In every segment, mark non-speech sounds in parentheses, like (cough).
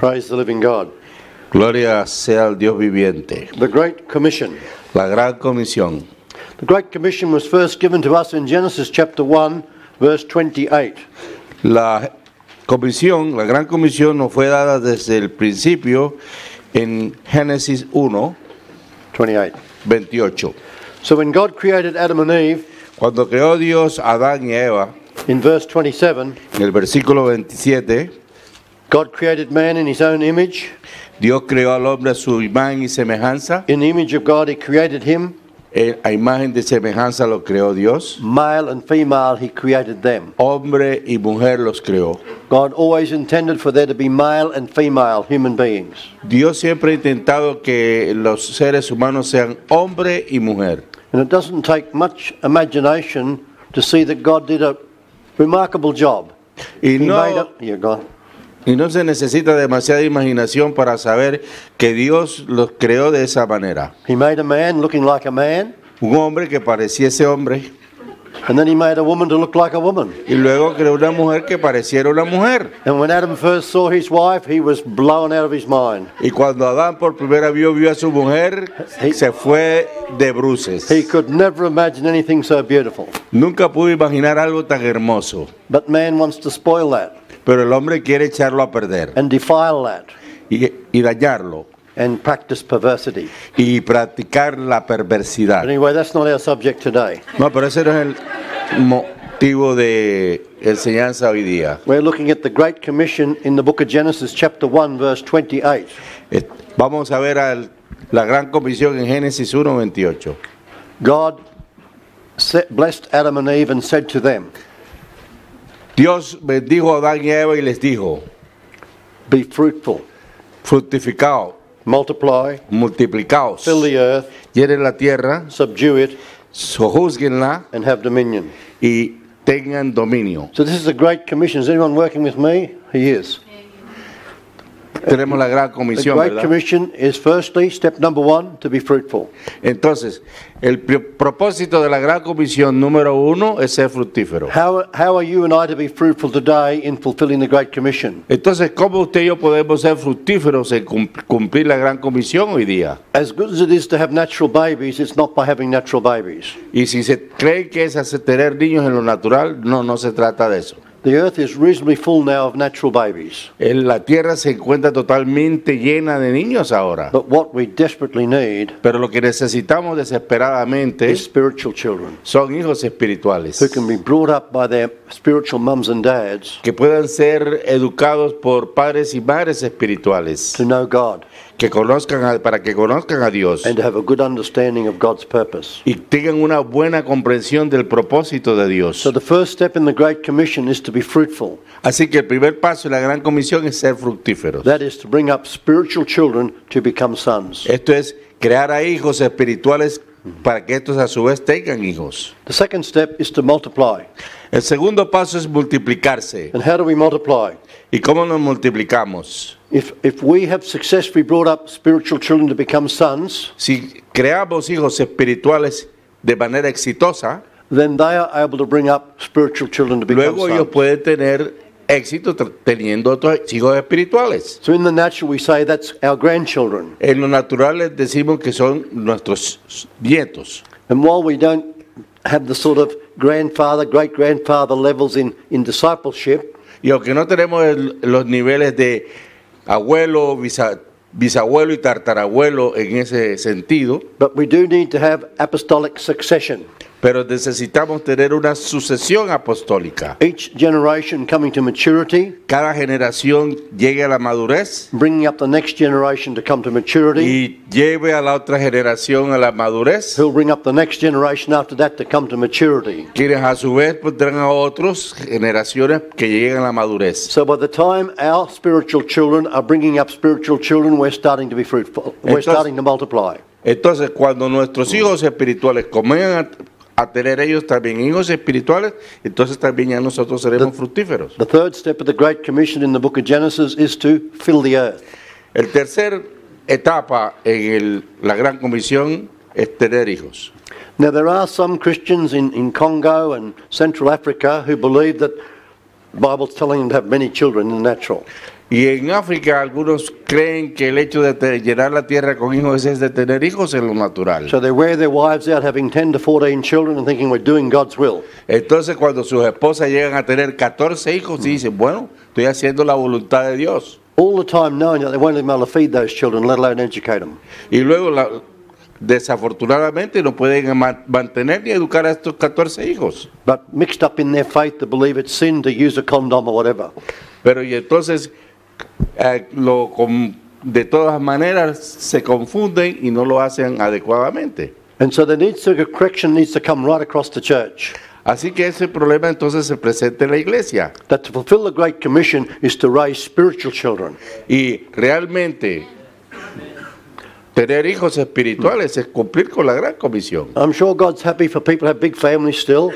Praise the living God. Gloria sea al Dios viviente. The Great Commission. La gran comisión. The Great Commission was first given to us in Genesis chapter 1, verse 28. La comisión, la gran comisión nos fue dada desde el principio en Génesis 1, 28. 28. So when God created Adam and Eve, Cuando creó Dios a Adán y Eva, in verse 27, en el versículo 27, God created man in his own image. Dios creó al hombre a su imagen y semejanza. In the image of God, he created him. Eh, A imagen de semejanza lo creó Dios. Male and female, he created them. Hombre y mujer los creó. God always intended for there to be male and female human beings. Dios siempre ha intentado que los seres humanos sean hombre y mujer. And it doesn't take much imagination to see that God did a remarkable job. Y He made no, a, yeah, go on. Y no se necesita demasiada imaginación para saber que Dios los creó de esa manera. He made a man looking like a man, Un hombre que pareciese hombre and then he made a woman to look like a woman. y luego creó una mujer que pareciera una mujer. And when Adam first saw his wife, he was blown out of his mind. Y cuando Adán por primera vez vio a su mujer, se fue de bruces. He could never imagine anything so beautiful. Nunca pudo imaginar algo tan hermoso. But man wants to spoil that Pero el hombre quiere echarlo a perder and defile that y, y dañarlo and practice perversity. y practicar la perversidad. But anyway, that's not our subject today. No, pero ese no es el motivo de enseñanza hoy día. We're looking at the Great Commission in the book of Genesis, chapter 1, verse 28. Eh, Vamos a ver al- la gran comisión en Génesis 1.28. God blessed Adam and Eve and said to them, Dios bendijo a Adán y a Eva y les dijo, Be fruitful, fructificaos, multiply, multiplicaos, fill the earth, llenen la tierra, subdue it, sojúzguenla and have dominion. y tengan dominio. So this is the Great Commission. Is anyone working with me? He is. Tenemos la gran The comisión, Great ¿verdad? Commission is firstly, step number one, to be fruitful. Entonces, el propósito de la gran comisión número uno es ser fructífero. How, how are you and I to be fruitful today in fulfilling the Great Commission? Entonces, ¿cómo usted y yo podemos ser fructíferos en cum- cumplir la gran comisión hoy día? As good as it is to have natural babies, it's not by having natural babies. Y si se cree que es hacer- tener niños en lo natural, no, no se trata de eso. The earth is reasonably full now of natural babies. El- La tierra se encuentra totalmente llena de niños ahora. But what we desperately need Pero lo que necesitamos desesperadamente is spiritual children son hijos espirituales who can be brought up by their spiritual mums and dads que puedan ser educados por padres y madres espirituales to know God que conozcan a- para que conozcan a Dios and to have a good understanding of God's purpose. y tengan una buena comprensión del propósito de Dios. So the first step in the Great Commission is to be fruitful. Así que el primer paso de la gran comisión es ser fructíferos. That is to bring up spiritual children to become sons. Esto es crear a hijos espirituales para que estos a su vez tengan hijos. The second step is to multiply. El segundo paso es multiplicarse. And how do we multiply? ¿Y cómo nos multiplicamos? If, if we have successfully brought up spiritual children to become sons, Si creamos hijos espirituales de manera exitosa, then they are able to bring up spiritual children to become luego ellos sons. pueden tener éxito tra- teniendo otros hijos espirituales. So in the natural, we say that's our grandchildren. En lo natural les decimos que son nuestros nietos. And while we don't have the sort of grandfather, great grandfather levels in, in discipleship, Y aunque no tenemos el- los niveles de abuelo, bisa- bisabuelo y tartarabuelo en ese sentido, but we do need to have apostolic succession. Pero necesitamos tener una sucesión apostólica. Each generation coming to maturity, Cada generación llegue a la madurez bringing up the next generation to come to maturity, y lleve a la otra generación a la madurez, who'll bring up the next generation after that to come to maturity. quienes a su vez pondrán a otras generaciones que lleguen a la madurez. So by the time our spiritual children are bringing up spiritual children, we're starting to be fruitful. We're Entonces- starting to multiply. Entonces, cuando nuestros hijos espirituales comienzan a, a tener ellos también hijos espirituales, entonces también ya nosotros seremos fructíferos. The third step of the Great Commission in the book of Genesis is to fill the earth. El tercer etapa en el- la gran comisión es tener hijos. Now, there are some Christians in, in Congo and Central Africa who believe that the Bible's telling them to have many children in the natural. Y en África algunos creen que el hecho de llenar la tierra con hijos es de tener hijos en lo natural. So they wear their wives out having 10 to 14 children and thinking we're doing God's will. Entonces cuando sus esposas llegan a tener 14 hijos, dicen, bueno, estoy haciendo la voluntad de Dios. All the time knowing that they won't be able to feed those children, let alone educate them. Y luego, la- desafortunadamente, no pueden ma- mantener ni educar a estos 14 hijos. But mixed up in their faith to believe it's sin to use a condom or whatever. Pero y entonces, eh, lo, de todas maneras, se confunden y no lo hacen adecuadamente. And so needs to, correction needs to come right across the church. Así que ese problema entonces se presenta en la iglesia. That to fulfill the Great Commission is to raise spiritual children. Y realmente, tener hijos espirituales es cumplir con la gran comisión. I'm sure God's happy for people have big families still,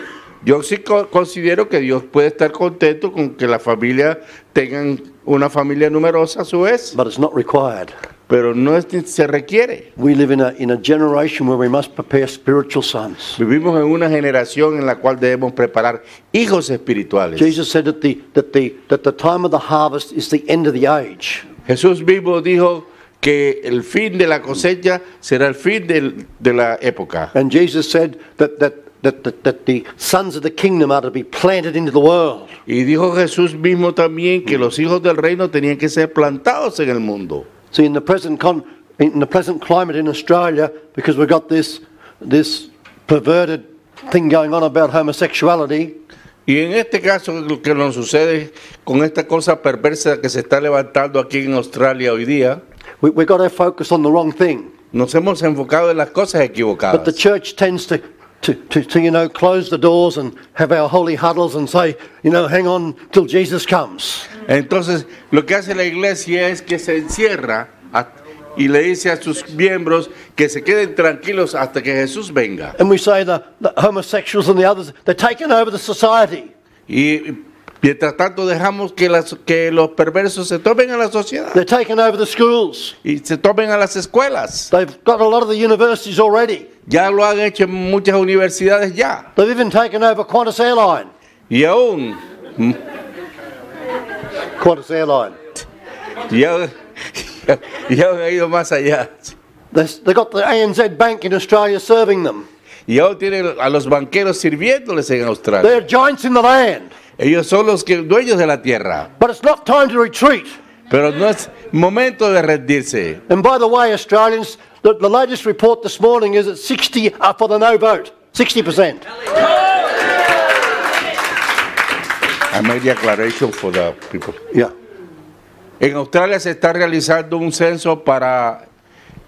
Yo sí co- considero que Dios puede estar contento con que la familia tengan una familia numerosa a su vez, but it's not required. pero no es, se requiere. We live in a, in a generation where we must prepare spiritual sons. Vivimos en una generación en la cual debemos preparar hijos espirituales. Jesus said that the, that, the, that the time of the harvest is the end of the age. Jesús mismo dijo que el fin de la cosecha será el fin del- de la época. And Jesus said that, that, that, that, that the sons of the kingdom are to be planted into the world. Y dijo Jesús mismo también que los hijos del reino tenían que ser plantados en el mundo. See, in the present, con, in the present climate in Australia, because we've got this, this perverted thing going on about homosexuality, Y en este caso lo que nos sucede con esta cosa perversa que se está levantando aquí en Australia hoy día, we, we've got to focus on the wrong thing. nos hemos enfocado en las cosas But the equivocadas. church tends to, to, to, to, you know, close the doors and have our holy huddles and say, you know, hang on till Jesus comes. Entonces, lo que hace la iglesia es que se encierra a- y le dice a sus miembros que se queden tranquilos hasta que Jesús venga. And we say the, the homosexuals and the others, they're taking over the society. Y mientras tanto dejamos que, las, que los perversos se tomen a la sociedad They're taking over the schools. y se tomen a las escuelas. They've got a lot of the universities already. Ya lo han hecho en muchas universidades ya. They've even taken over Qantas Airline. Y aún, Qantas Airline. ya, (laughs) ya han ido más allá. They- They've got the ANZ Bank in Australia serving them. Y aún tienen a los banqueros sirviéndoles en Australia. They're giants in the land. Ellos son los que, dueños de la tierra. But it's not time to retreat. Pero no es momento de rendirse. And by the way, Australians, the, the latest report this morning is that 60 are for the no vote. 60%. I made the declaration for the people. Yeah. En Australia se está realizando un censo para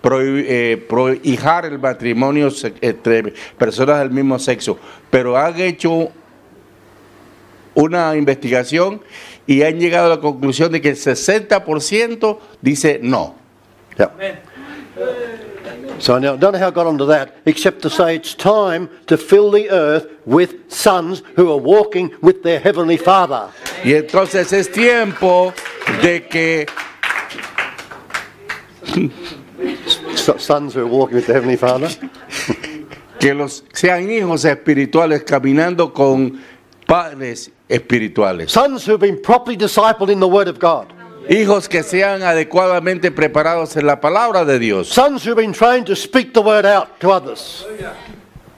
eh, prohijar el matrimonio entre personas del mismo sexo, pero han hecho una investigación y han llegado a la conclusión de que el 60% dice no. Yeah. So now, I don't know how I got onto that, except to say it's time to fill the earth with sons who are walking with their heavenly Father. Y entonces es tiempo de que So- Sons who are walking with their heavenly Father. (laughs) que los sean hijos espirituales caminando con padres espirituales. Sons who've been properly discipled in the Word of God. Hijos que sean adecuadamente preparados en la palabra de Dios. Sons who've been trained to speak the Word out to others.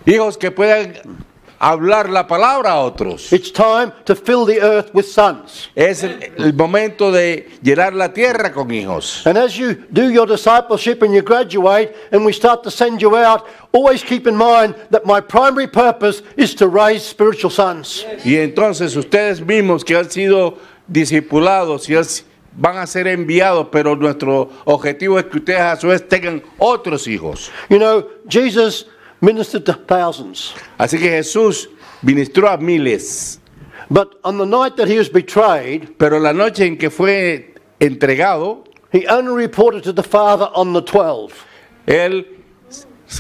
Hijos que puedan hablar la palabra a otros. It's time to fill the earth with sons. Es el, el momento de llenar la tierra con hijos. And as you do your discipleship and you graduate and we start to send you out, always keep in mind that my primary purpose is to raise spiritual sons. Y entonces ustedes mismos que han sido discipulados y han- van a ser enviados, pero nuestro objetivo es que ustedes a su vez tengan otros hijos. You know, Jesus ministered to thousands, Así que Jesús ministró a miles, but on the night that he was betrayed, pero la noche en que fue entregado, he only reported to the Father on the 12. él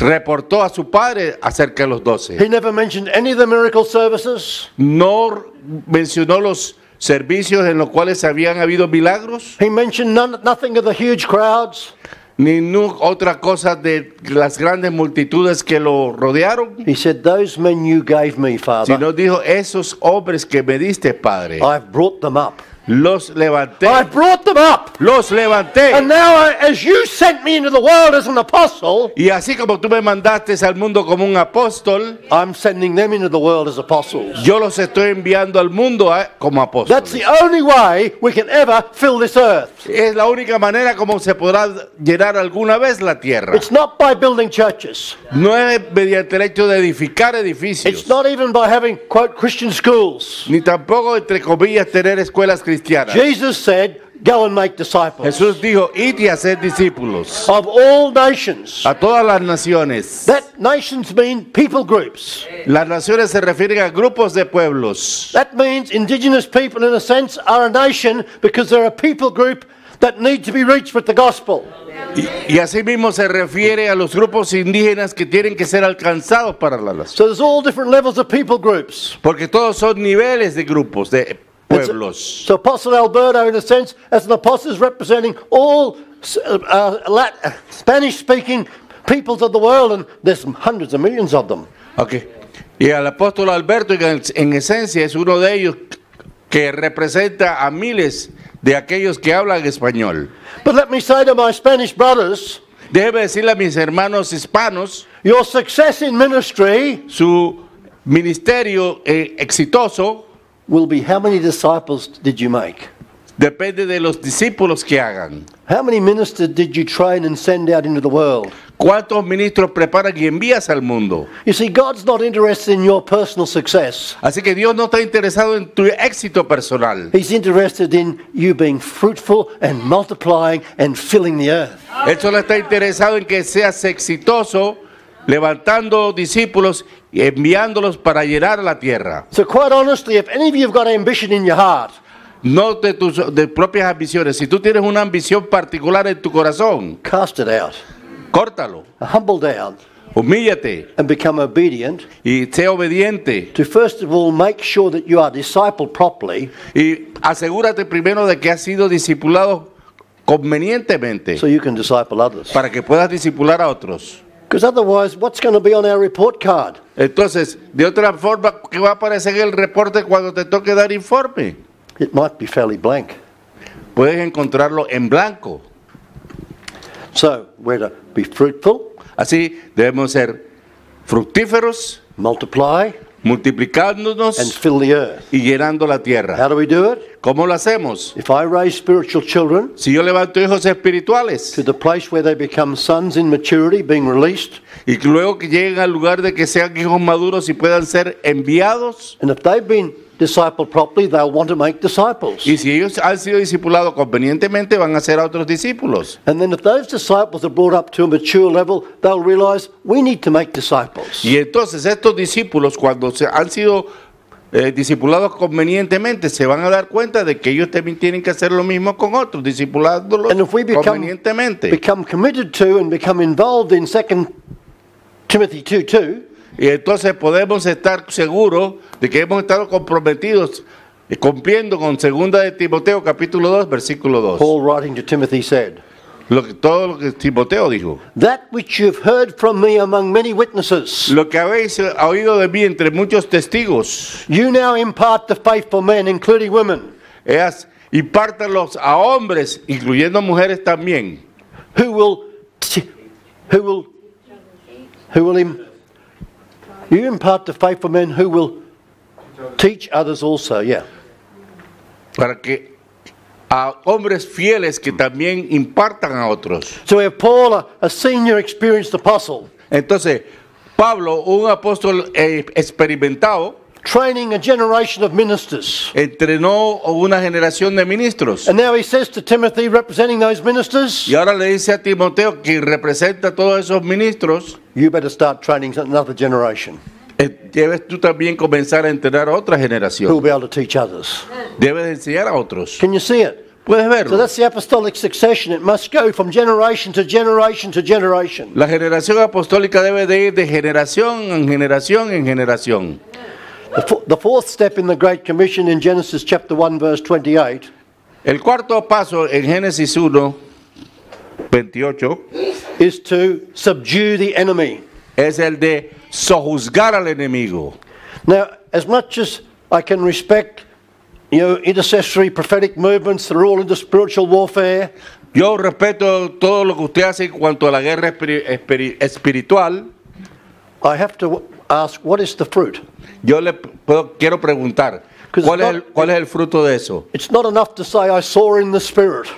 reportó a su padre acerca de los doce. He never mentioned any of the miracle services. No mencionó los servicios en los cuales habían habido milagros, He mentioned none, nothing of the huge crowds. Ni nu- otra cosa de las grandes multitudes que lo rodearon, He said, Those men you gave me, Father, sino dijo, esos hombres que me diste, Padre, I've brought them up. Los levanté, I brought them up. los levanté. And now, as you sent me into the world as an apostle, Y así como tú me mandaste al mundo como un apóstol, I'm sending them into the world as apostles. yo los estoy enviando al mundo a- como That's apóstoles. the only way we can ever fill this earth. Es la única manera como se podrá llenar alguna vez la tierra. It's not by building churches. No es mediante el hecho de edificar It's edificios, not even by having, quote, Christian schools. ni tampoco, entre comillas, tener escuelas cristianas. Jesus said, Go and make disciples Jesús dijo, id y haced discípulos of all nations. a todas las naciones. That nations mean people groups. Las naciones se refieren a grupos de pueblos. That means indigenous people, in a sense, are a nation because they're a people group that need to be reached with the gospel. Y, y asimismo se refiere a los grupos indígenas que tienen que ser alcanzados para la nación. So there's all different levels of people groups. Porque todos son niveles de grupos, de pueblos. So Apostle Alberto, in a sense, as an apostle, is representing all uh, Spanish-speaking peoples of the world, and there's hundreds of millions of them. Ok. Y el apóstol Alberto, en, en esencia, es uno de ellos que representa a miles de aquellos que hablan español. But let me say to my Spanish brothers, Déjeme decirle a mis hermanos hispanos, your success in ministry su ministerio eh, exitoso will be how many disciples did you make? depende de los discípulos que hagan. How many ministers did you train and send out into the world? ¿Cuántos ministros preparan y envías al mundo? You see, God's not interested in your personal success. Así que Dios no está interesado en tu éxito personal. He's interested in you being fruitful and multiplying and filling the earth. Él solo está interesado en que seas exitoso, levantando discípulos y enviándolos para llenar la tierra. So, quite honestly, if any of you have got ambition in your heart, No de tus de propias ambiciones. Si tú tienes una ambición particular en tu corazón, cast it out, córtalo, humble down, humíllate and become obedient. y sé obediente. To first of all make sure that you are discipled properly Y asegúrate primero de que has sido discipulado convenientemente so you can disciple others. para que puedas discipular a otros. Because otherwise, what's going to be on our report card? Entonces, de otra forma, ¿qué va a aparecer en el reporte cuando te toque dar informe? It might be fairly blank. Puedes encontrarlo en blanco. So, we're to be fruitful, Así debemos ser fructíferos, multiply, and multiplicándonos fill the earth. y llenando la tierra. How do we do it? ¿Cómo lo hacemos? If I raise spiritual children Si yo levanto hijos espirituales to the place where they become sons in maturity, being released, y luego que lleguen al lugar de que sean hijos maduros y puedan ser enviados, and if they've been discipled properly, they'll want to make disciples. y si ellos han sido discipulados convenientemente, van a ser a otros discípulos. And then if those disciples are brought up to a mature level, they'll realize we need to make disciples. Y entonces estos discípulos, cuando se han sido eh, discipulados convenientemente, se van a dar cuenta de que ellos también tienen que hacer lo mismo con otros, discipulándolos And if we become, convenientemente. become committed to and become involved in 2 Timothy 2 2, Y entonces podemos estar seguros de que hemos estado comprometidos y cumpliendo con segunda de Timoteo capítulo 2 versículo 2. Paul writing to Timothy said, Lo que, todo lo que Timoteo dijo. That which you've heard from me among many witnesses, Lo que habéis oído de mí entre muchos testigos, you now impart to faithful men, including women, es impártalos a hombres, incluyendo mujeres también, who will, who will, who will, you impart to faithful men who will teach others also, yeah. para que a hombres fieles que también impartan a otros. So we have Paul, a, a senior experienced apostle, Entonces, Pablo, un apóstol eh, experimentado, training a generation of ministers. entrenó una generación de ministros. And now he says to Timothy, representing those ministers, Y ahora le dice a Timoteo, que representa a todos esos ministros, you better start training another generation eh, debes tú también comenzar a entrenar a otra who will generación. be able to teach others. Debes enseñar a otros. Can you see it? Puedes So verlo. that's the apostolic succession. It must go from generation to generation to generation. La generación apostólica debe de ir de generación en generación en generación. The, the fourth step in the Great Commission in Genesis chapter 1, verse 28, El cuarto paso en Génesis 1, 28, is to subdue the enemy. es el de sojuzgar al enemigo. Now, as much as I can respect you know, intercessory prophetic movements that are all into spiritual warfare. Yo respeto todo lo que usted hace en cuanto a la guerra espiri- espiri- espiritual. I have to ask, what is the fruit? Yo le puedo, quiero preguntar, ¿cuál es, it's el, not- ¿cuál es el fruto de eso? It's not enough to say, I saw in the spirit.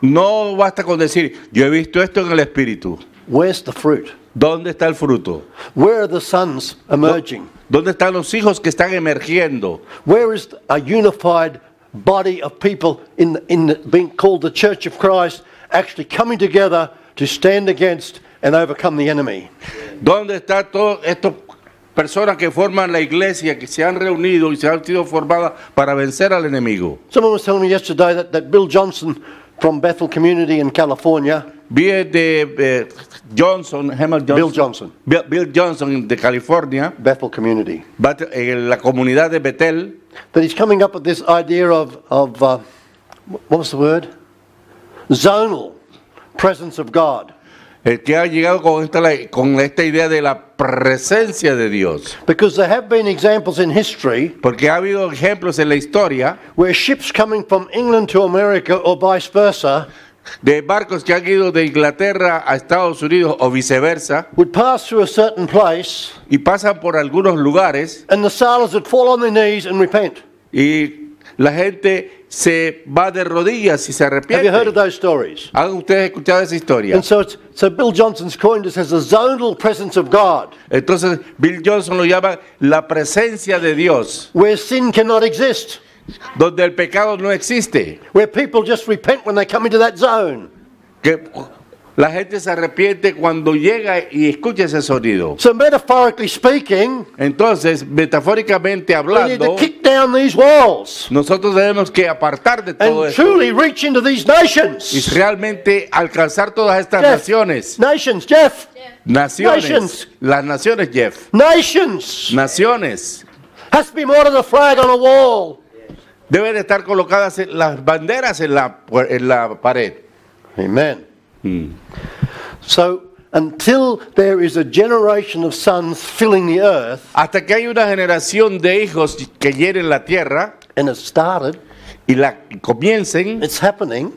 No basta con decir, yo he visto esto en el espíritu. Where's the fruit? ¿Dónde está el fruto? Where are the sons emerging? ¿Dónde están los hijos que están emergiendo? Where is a unified body of people in, in the, being called the Church of Christ actually coming together to stand against and overcome the enemy? ¿Dónde están todas estas personas que forman la iglesia, que se han reunido y se han sido formadas para vencer al enemigo? Someone was telling me yesterday that, that Bill Johnson from Bethel Community in California, Vi de eh, Johnson, Hemel Johnson, Bill Johnson, Bill, Bill Johnson de California, Bethel Community, la comunidad de Betel, that he's coming up with this idea of, of uh, what was the word? Zonal presence of God. el que ha llegado con esta, con esta idea de la presencia de Dios. Because there have been examples in history Porque ha habido ejemplos en la historia where ships coming from England to America or vice versa de barcos que han ido de Inglaterra a Estados Unidos o viceversa would pass through a certain place y pasan por algunos lugares and the sailors would fall on their knees and repent. y la gente se va de rodillas y se Have you heard of arrepiente. those stories? ¿Han ustedes escuchado esa historia? And so, it's, so Bill Johnson's coined this as a zonal presence of God, Entonces Bill Johnson lo llama la presencia de Dios, where sin cannot exist, donde el pecado no existe, where people just repent when they come into that zone. que la gente se arrepiente cuando llega y escucha ese sonido. So, metaphorically speaking, Entonces, metafóricamente we need to hablando, kick down these walls nosotros debemos que apartar de todo and esto truly reach into these y nations. realmente alcanzar todas estas Jeff. naciones. Nations, Jeff. Naciones. Nations. Las naciones, Jeff. Nations. Naciones. Has to be more than a flag on a wall. Deben estar colocadas las banderas en la, en la pared. Amen. So, until there is a generation of sons filling the earth, Hasta que hay una generación de hijos que llenen la tierra and it's started, y la comiencen, it's happening.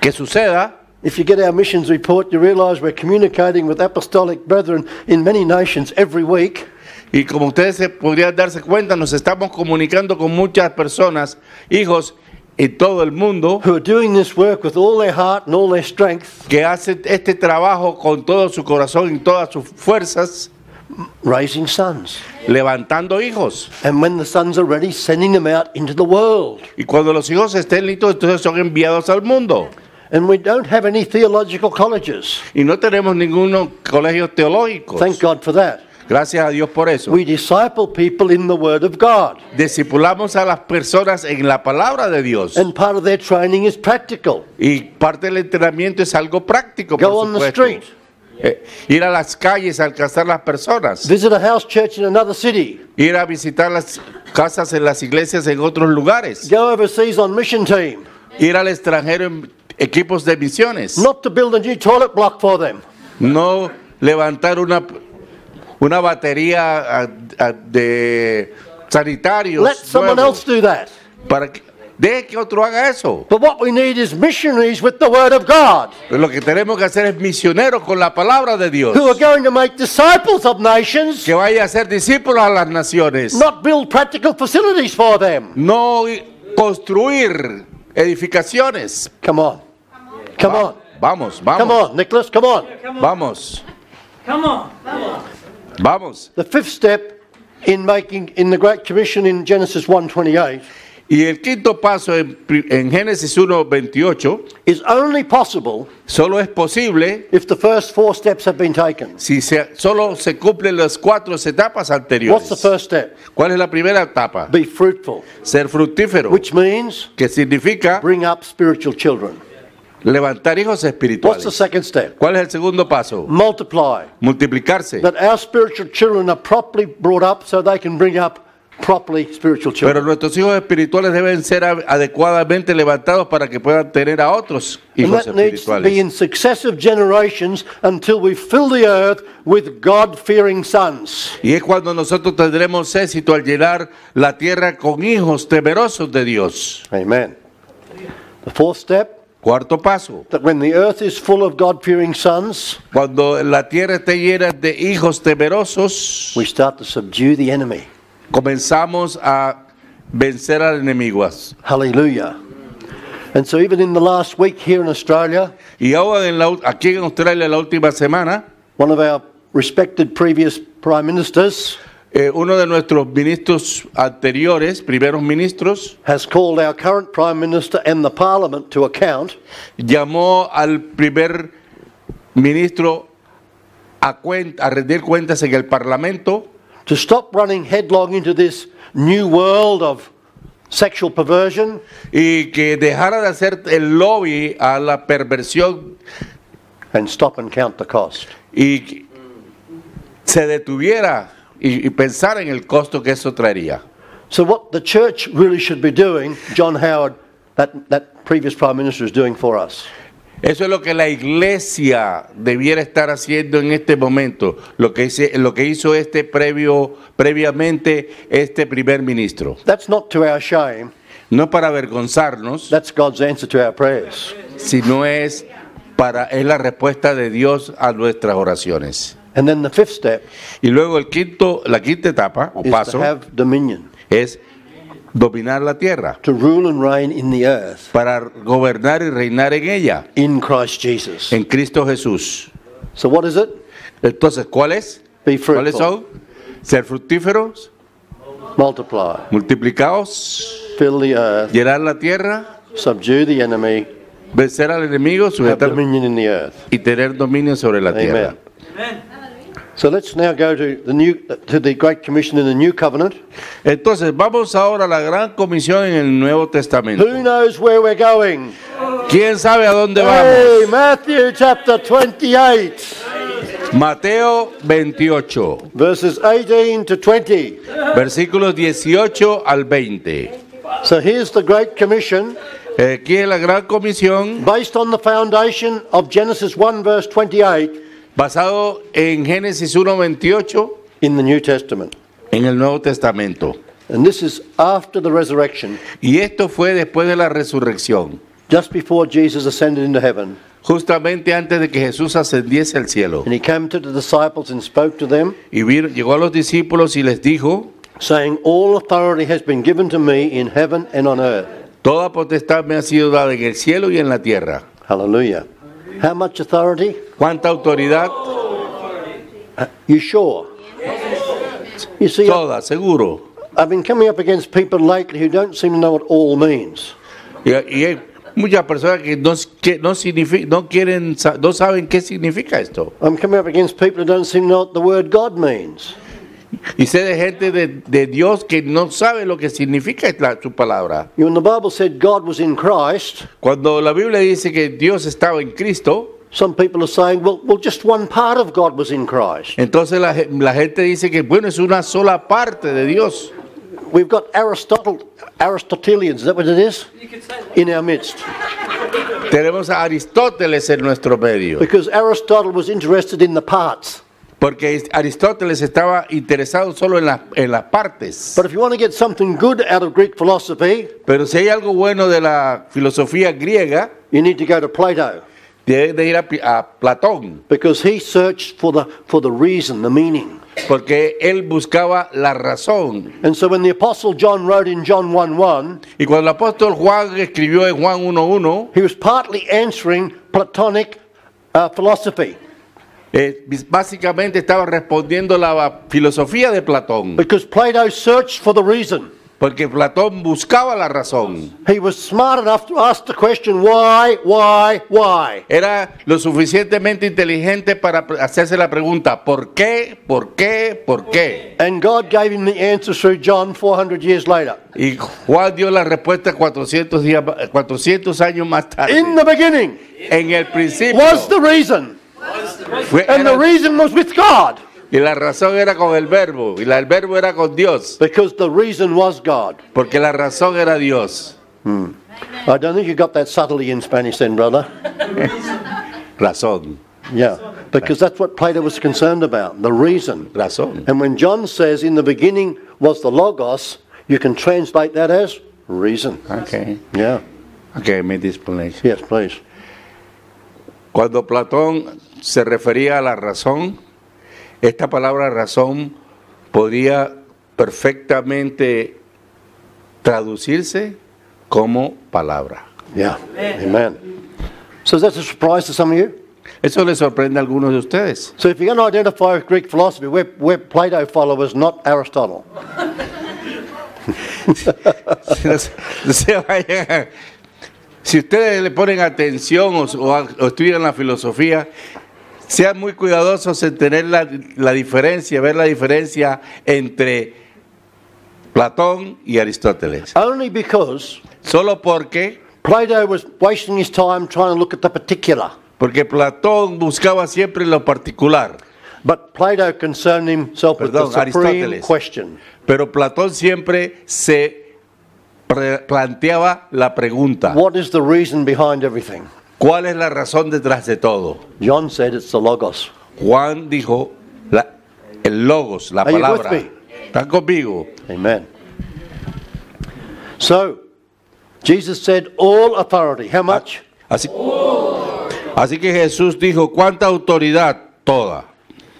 que suceda. If you get our missions report, you realize we're communicating with apostolic brethren in many nations every week. Y como ustedes se podrían darse cuenta, nos estamos comunicando con muchas personas, hijos en todo el mundo, who are doing this work with all their heart and all their strength, que hacen este trabajo con todo su corazón y todas sus fuerzas, raising sons. levantando hijos. And when the sons are ready, sending them out into the world. Y cuando los hijos estén listos, entonces son enviados al mundo. And we don't have any theological colleges. Y no tenemos ninguno colegios teológicos. Thank God for that. Gracias a Dios por eso. We disciple people in the Word of God. Discipulamos a las personas en la palabra de Dios. And part of their training is practical. Y parte del entrenamiento es algo práctico, Go por on the street. Eh, ir a las calles a alcanzar las personas. Visit a house church in another city. Ir a visitar las casas en las iglesias en otros lugares. Go overseas on mission team. Ir al extranjero en equipos de misiones. Not to build a new toilet block for them. No levantar una, una batería ah, ah, de sanitarios. Let someone else do that. para que, deje que otro haga eso. But what we need is missionaries with the Word of God Lo que tenemos que hacer es misioneros con la palabra de Dios. who are going to make disciples of nations, Que vaya a ser discípulos a las naciones. not build practical facilities for them. No construir edificaciones. Come on. Come on. Vamos, Come vamos, on, Nicholas, come on. vamos, Come on. vamos. The fifth step in making in the Great Commission in Genesis 1:28 Y el quinto paso en, en Génesis 1:28 is only possible solo es posible if the first four steps have been taken. si se, solo se cumplen las cuatro etapas What's the anteriores. first step? ¿Cuál es la primera etapa? Be fruitful, Ser fructífero, which means que significa bring up spiritual children. Levantar hijos What's the espirituales. second step? ¿Cuál es el segundo paso? Multiply. Multiplicarse. That our spiritual children are properly brought up so they can bring up properly spiritual Pero children. nuestros hijos espirituales deben ser a- adecuadamente levantados para que puedan tener a otros And hijos that needs to be espirituales. in successive generations until we fill the earth with God fearing sons. Y es cuando nosotros tendremos éxito al llenar la tierra con hijos temerosos de Dios. Amen. The fourth step Cuarto paso, that when the earth is full of God fearing sons, cuando la tierra esté llena de hijos temerosos, we start to subdue the enemy. comenzamos a vencer al enemigo. Hallelujah. And so, even in the last week here in Australia, Y ahora en la aquí en Australia la última semana, one of our respected previous prime ministers eh, uno de nuestros ministros anteriores, primeros ministros, has called our current prime minister and the parliament to account llamó al primer ministro a, cuen- a rendir cuentas en el Parlamento to stop running headlong into this new world of sexual perversion y que dejara de hacer el lobby a la perversión and stop and count the cost. y que se detuviera y, y pensar en el costo que eso traería. So, what the church really should be doing, John Howard, that, that previous prime minister, is doing for us, Eso es lo que la iglesia debiera estar haciendo en este momento, lo que, hice- lo que hizo este previo, previamente este primer ministro. that's not to our shame, No para avergonzarnos, that's God's answer to our prayers. sino es para es la respuesta de Dios a nuestras oraciones. And then the fifth step Y luego el quinto, la quinta etapa o is to paso have dominion, es dominar la tierra to rule and reign in the earth para gobernar y reinar en ella, in Christ Jesus. en Cristo Jesús. So, what is it? Entonces, ¿cuáles? Be ¿Cuáles son? Ser fructíferos, multiply, multiplicados, fill the earth, llenar la tierra, subdue the enemy, vencer al enemigo, have sujetar dominion in the earth. y tener dominio sobre la tierra. So let's now go to the new to the Great Commission in the New Covenant. Entonces, vamos ahora a la gran comisión en el Nuevo Testamento. Who knows where we're going? ¿Quién sabe a dónde Hey, vamos? Matthew chapter 28, Mateo 28, verses 18 to 20. versículos 18 al 20. So here's the Great Commission Eh, Aquí es la gran comisión based on the foundation of Genesis 1 verse 28 basado en Génesis 1.28 in the New Testament. en el Nuevo Testamento. And this is after the resurrection, Y esto fue después de la resurrección, just before Jesus ascended into heaven. justamente antes de que Jesús ascendiese al cielo. And he came to the disciples and spoke to them, Y vino- llegó a los discípulos y les dijo, saying, All authority has been given to me in heaven and on earth. toda potestad me ha sido dada en el cielo y en la tierra. Hallelujah. How much authority? ¿Cuánta autoridad? Uh, you sure? You see, Toda, seguro. I've been coming up against people lately who don't seem to know what all means. Y, y hay muchas personas que no, que no, no quieren, no saben qué significa esto. I'm coming up against people who don't seem to know what the word God means. Y sé de gente de, de Dios que no sabe lo que significa la- su palabra. When the Bible said God was in Christ, Cuando la Biblia dice que Dios estaba en Cristo, some people are saying, well, well, just one part of God was in Christ. entonces la, la gente dice que bueno, es una sola parte de Dios. We've got Aristotle, Aristotelians, is that what it is? In our midst. Tenemos a Aristóteles en nuestro medio, Because Aristotle was interested in the parts. Porque Aristóteles estaba interesado solo en, la- en las partes. But if you want to get something good out of Greek philosophy, Pero si hay algo bueno de la filosofía griega, you need to go to Plato. debe de ir a, Platón, Because he searched for the, for the reason, the meaning. porque él buscaba la razón. And so when the Apostle John wrote in John 1 1, Y cuando el apóstol Juan escribió en Juan 1.1, he was partly answering Platonic uh, philosophy. Eh, básicamente estaba respondiendo la filosofía de Platón, Because Plato searched for the reason. porque Platón buscaba la razón. He was smart enough to ask the question, why, why, why? Era lo suficientemente inteligente para hacerse la pregunta, ¿por qué? ¿Por qué? ¿Por qué? And God gave him the answer through John 400 years later. Y Juan dio la respuesta 400, días, ma- 400 años más tarde. In the beginning En el principio, was the reason. Fue- And the reason was with God. Y la razón era con el verbo, y la- el verbo era con Dios, because the reason was God. porque la razón era Dios. Hmm. I don't think you got that subtlety in Spanish then, brother. (laughs) Razón, Yeah, because that's what Plato was concerned about, the reason. razón. And when John says, in the beginning was the Logos, you can translate that as reason. Okay. Yeah, Okay, make this explanation. yes, please. Cuando Platón se refería a la razón, esta palabra razón podía perfectamente traducirse como palabra. Yeah, amen. So that's a surprise to some of you? Eso le sorprende a algunos de ustedes. So if you're going to identify with Greek philosophy, we're, we're Plato followers, not Aristotle. (laughs) Si ustedes le ponen atención o, o o estudian la filosofía, sean muy cuidadosos en tener la, la diferencia, ver la diferencia entre Platón y Aristóteles. Only because Solo porque, Plato was wasting his time trying to look at the particular. porque Platón buscaba siempre lo particular, But Plato concerned himself with the Perdón, supreme question. pero Platón siempre se planteaba la pregunta, What is the reason behind everything? ¿Cuál es la razón detrás de todo? John said it's the Logos. Juan dijo la- el logos, la Are you with palabra. me? ¿Están conmigo? Amen. So, Jesus said, All authority. How much? Así, así que Jesús dijo, ¿cuánta autoridad? Toda.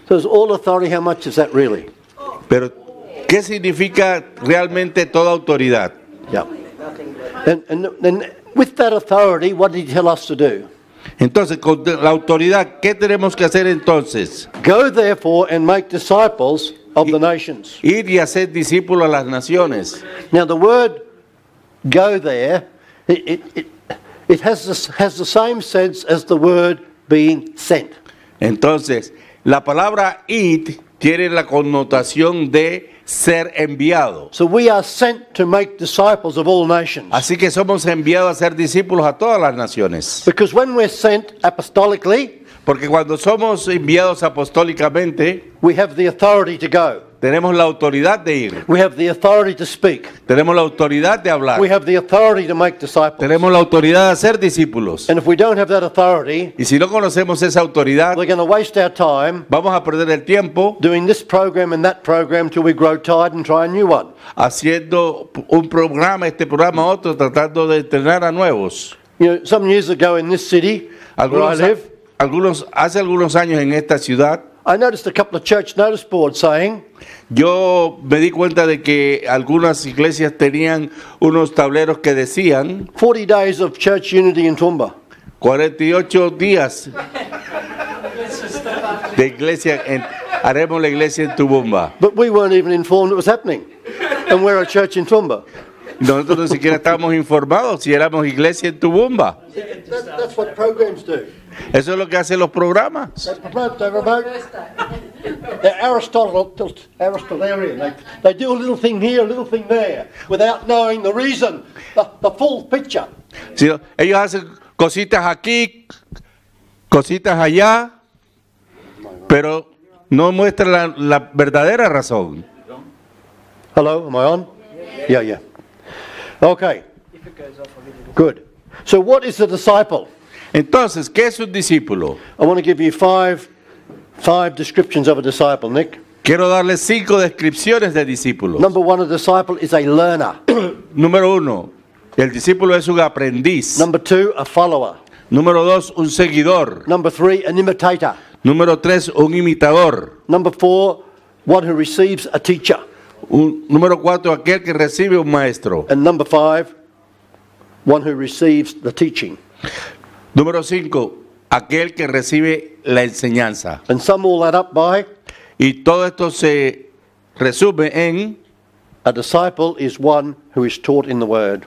So, is all authority, how much is that really? Pero, ¿qué significa realmente toda autoridad? Yeah. And, and, and with that authority, what did he tell us to do? Entonces, con la autoridad, ¿qué tenemos que hacer entonces? Go therefore and make disciples of the nations. Ir y hacer discípulos a las naciones. Now, the word go there, it, it, it, it has, this, has the same sense as the word being sent. Entonces, la palabra ir tiene la connotación de ser enviado. So we are sent to make disciples of all nations. Así que somos enviados a ser discípulos a todas las naciones. Because when we're sent apostolically, Porque cuando somos enviados apostólicamente, we have the authority to go. Tenemos la autoridad de ir, We have the authority to speak. tenemos la autoridad de hablar, We have the authority to make disciples. tenemos la autoridad de hacer discípulos. And if we don't have that authority, Y si no conocemos esa autoridad, we're going to waste our time vamos a perder el tiempo doing this program and that program till we grow tired and try a new one. haciendo un programa, este programa, otro, tratando de entrenar a nuevos. You know, some years ago in this city where I Algunos, live, algunos, hace algunos años en esta ciudad, I noticed a couple of church notice boards saying, yo me di cuenta de que algunas iglesias tenían unos tableros que decían 40 days of church unity in Toowoomba. 48 días de iglesia, en- haremos la iglesia en Tubumba. But we weren't even informed it was happening. And we're a church in Toowoomba. Nosotros ni siquiera estábamos informados si éramos iglesia en Tubumba. That, that's what programs do. Eso es lo que hacen los programas. They're Aristotle, Aristotelian. They, they do a little thing here, a little thing there, without knowing the reason, the, the full picture. No, ellos hacen cositas aquí, cositas allá, pero no muestran la, la verdadera razón. Hello, am I on? Yeah, yeah. Okay. Good. So, what is a disciple? Entonces, ¿qué es un discípulo? I want to give you five, five descriptions of a disciple, Nick. Quiero darles cinco descripciones de discípulos. Number one, a disciple is a learner. (clears throat) Número uno, el discípulo es un aprendiz. Number two, a follower. Número dos, un seguidor. Number three, an imitator. Número tres, un imitador. Number four, one who receives a teacher. Un- número cuatro, aquel que recibe un maestro. And number five, one who receives the teaching. Número cinco, aquel que recibe la enseñanza. And sum all that up by Y todo esto se resume en a disciple is one who is taught in the word.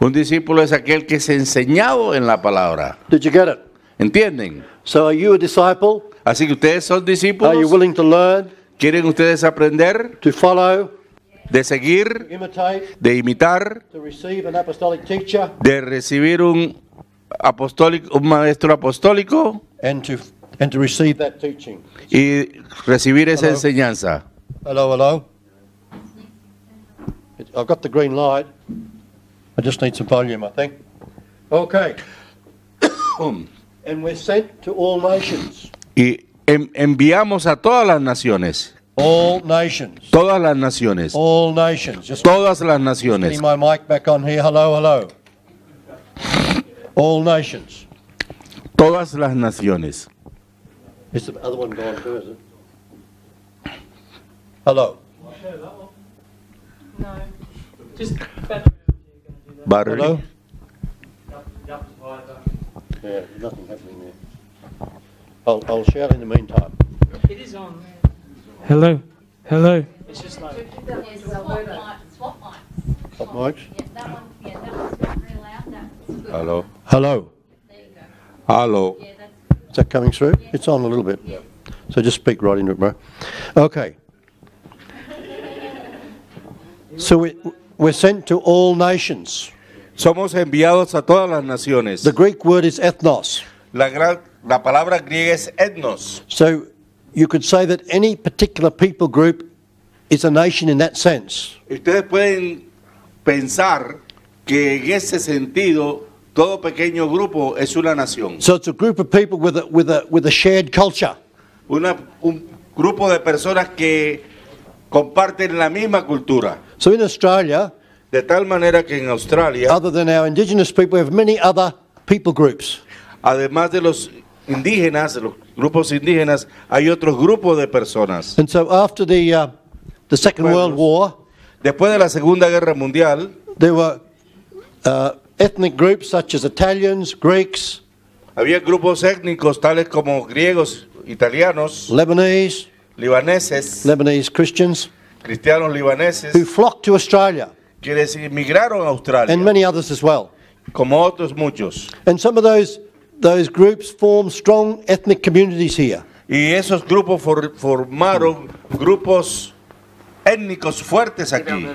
un discípulo es aquel que es enseñado en la palabra. Did you get it? ¿Entienden? So are you a disciple? Así que ustedes son Are you discípulos. willing to learn, ¿Quieren ustedes aprender, to follow, de seguir, imitate, de imitar, to receive an apostolic teacher, de recibir un apostólico, un maestro apostólico and to and to receive that teaching. y recibir esa Hello. enseñanza. Hello, hello. I've got the green light. I just need some volume, I think. Okay. (coughs) and we're sent to all nations. Y en- enviamos a todas las naciones, All nations. todas las naciones, All nations. Just todas las naciones, my mic back on here. Hello, hello. All nations. todas las naciones. Is the other one gone too, is it? Hello. No. Just better Barry. Hello? Yeah, nothing happening there. I'll, I'll shout in the meantime. It is on. Hello. Hello. It's just like. Swap mics, swap mics. Stop mics. Yeah, that one, yeah, that one's Hello. Hello. There you go. Hello. Is that coming through? It's on a little bit. So just speak right into it, bro. Okay. So we, we're sent to all nations. Somos enviados a todas las naciones. The Greek word is ethnos. La, gran- la palabra griega es etnos. So you could say that any particular people group is a nation in that sense. Ustedes pueden pensar que en ese sentido todo pequeño grupo es una nación. So it's a group of people with a, with a, with a shared culture. Una- un grupo de personas que comparten la misma cultura. So in Australia, De tal manera que en Australia, other than our indigenous people, we have many other people groups. además de los indígenas, los grupos indígenas, hay otros grupos de personas. And so after the, uh, the Second World. War, Después de la Segunda Guerra Mundial, there were uh, ethnic groups such as Italians, Greeks, había grupos étnicos tales como griegos, italianos, Lebanese, libaneses, Lebanese Christians, cristianos libaneses, who libaneses, flocked to Australia, quienes emigraron a Australia, and many others as well. como otros muchos. And some of those, those groups formed strong ethnic communities here. Y esos grupos for- formaron grupos étnicos fuertes aquí.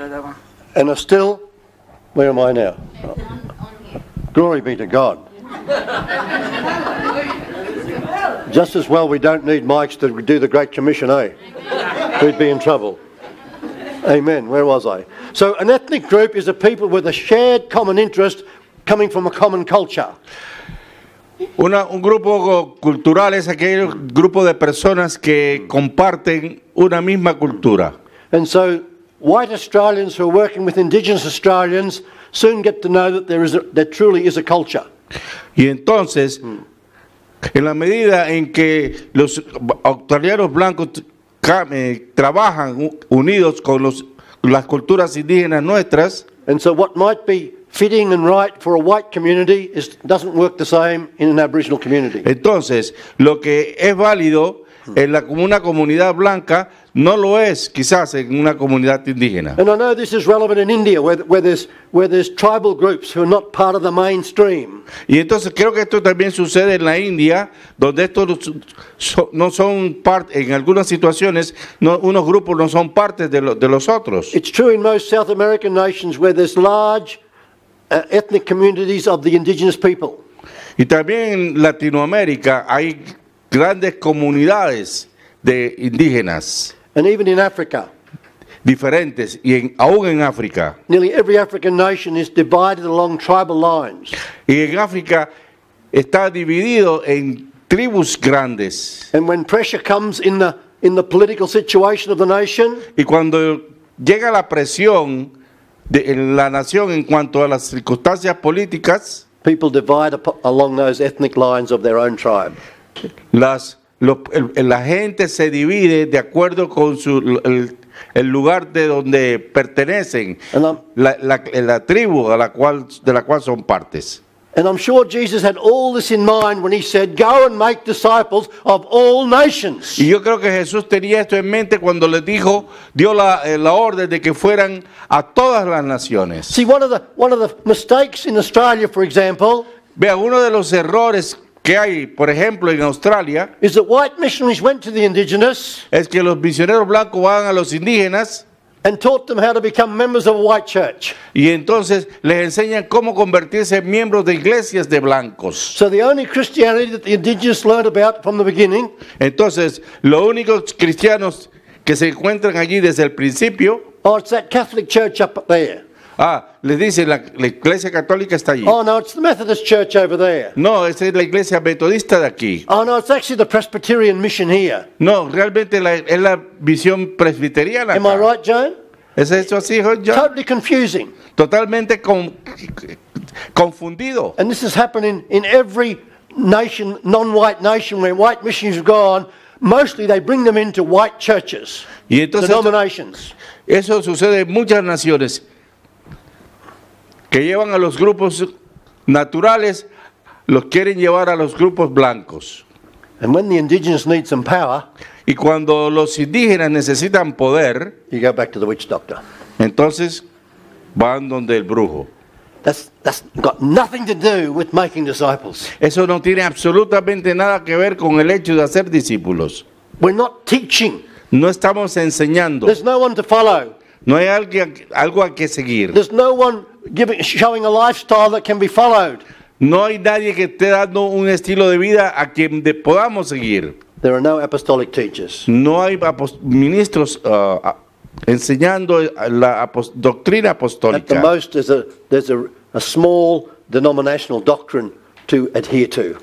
And are still, where am I now? on, on here. Glory be to God. Just as well we don't need mics to do the Great Commission, eh? We'd be in trouble. Amen. Where was I? So, an ethnic group is a people with a shared common interest coming from a common culture. Una- un grupo cultural es aquel grupo de personas que comparten una misma cultura. And so, white Australians who are working with Indigenous Australians soon get to know that there, is a, there truly is a culture. Y entonces, en la medida en que los australianos blancos eh, trabajan unidos con los- las culturas indígenas nuestras, And so, what might be fitting and right for a white community is, doesn't work the same in an Aboriginal community. entonces lo que es válido en la, una comunidad blanca no lo es quizás en una comunidad indígena. And I know this is relevant in India, where, where, there's, where there's tribal groups who are not part of the mainstream. Y entonces creo que esto también sucede en la India, donde estos no son- parte, en algunas situaciones, no- unos grupos no son parte de, lo- de los otros. It's true in most South American nations where there's large uh, ethnic communities of the indigenous people. Y también en Latinoamérica hay grandes comunidades de indígenas And even in Africa, diferentes, y en- aún en África. nearly every African nation is divided along tribal lines. Y en África está dividido en tribus grandes. And when pressure comes in the, in the political situation of the nation, Y cuando llega la presión de en la nación en cuanto a las circunstancias políticas, people divide along those ethnic lines of their own tribe. las, lo- el- la gente se divide de acuerdo con su, el, el lugar de donde pertenecen, la, la- la tribu a la cual, de la cual son partes. and I'm sure Jesus had all this in mind when he said, Go and make disciples of all nations. Y yo creo que Jesús tenía esto en mente cuando les dijo, dio la, eh, la orden de que fueran a todas las naciones. See, one of the one of the mistakes in Australia, for example, Vea, uno de los errores que hay, por ejemplo, en Australia, is that white missionaries went to the indigenous es que los misioneros blancos van a los indígenas and taught them how to become members of a white church. Y entonces les enseñan cómo convertirse en miembros de iglesias de blancos. So the only Christianity that the indigenous learned about from the beginning Entonces, los únicos cristianos que se encuentran allí desde el principio, oh, it's that Catholic church up there. Ah, les dicen la, la iglesia católica está allí. Oh, no, it's the Methodist church over there. No, esa es la iglesia metodista de aquí. Oh, no, it's actually the Presbyterian mission here. No, realmente la- es la visión presbiteriana. Am I acá. right, Joan? ¿Es eso así, John? Totally confusing. Totalmente con- confundido. And this is happening in every nation, non-white nation, where white missionaries have gone. Mostly they bring them into white churches, Y entonces denominations. eso sucede en muchas naciones que llevan a los grupos naturales, los quieren llevar a los grupos blancos. And when the indigenous need some power, Y cuando los indígenas necesitan poder, you go back to the witch doctor. entonces van donde el brujo. That's, that's got nothing to do with making disciples. Eso no tiene absolutamente nada que ver con el hecho de hacer discípulos. We're not teaching. No estamos enseñando. There's no one to follow. No hay algo a que seguir. There's no one giving, showing a lifestyle that can be followed. No hay nadie que esté dando un estilo de vida a quien de- podamos seguir. There are no apostolic teachers. No hay ministros ah, enseñando la doctrina At the apostólica. most, there's a, there's a, a small denominational doctrine to adhere to.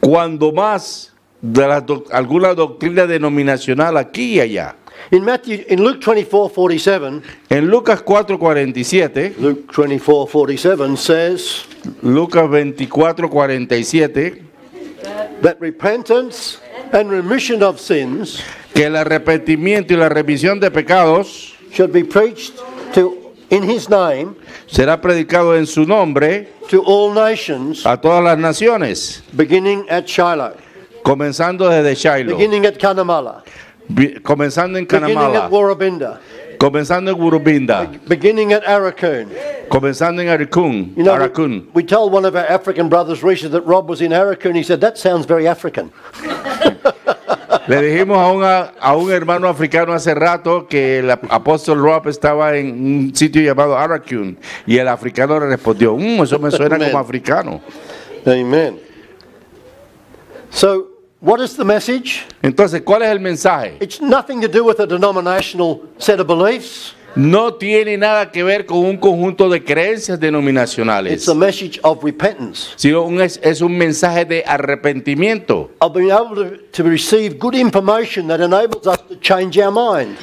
Cuando más de la doc- alguna doctrina denominacional aquí y allá. In Matthew, in Luke 24, 47, En Lucas 4:47, Luke 24, 47 says Lucas 24:47, that repentance and remission of sins que el arrepentimiento y la remisión de pecados should be preached to, in his name será predicado en su nombre to all nations, a todas las naciones, beginning at Shiloh, comenzando desde Shiloh, beginning at Kanamala, vi- comenzando en beginning Canamala, comenzando en Burubinda, beginning at Arakun. comenzando en Arikun, You know, Arakun. we, we told one of our African brothers, Risha, that Rob was in Arakun. He said, that sounds very African. (laughs) Le dijimos a un, a un hermano africano hace rato que el ap- apóstol Rob estaba en un sitio llamado Arakun y el africano le respondió, "Mm, eso me suena como africano. Amen. So, what is the message? Entonces, ¿cuál es el mensaje? It's nothing to do with a denominational set of beliefs. No tiene nada que ver con un conjunto de creencias It's denominacionales, a message of repentance, sino un- es, es un mensaje de arrepentimiento, of being able to, to receive good information that enables us to change our mind.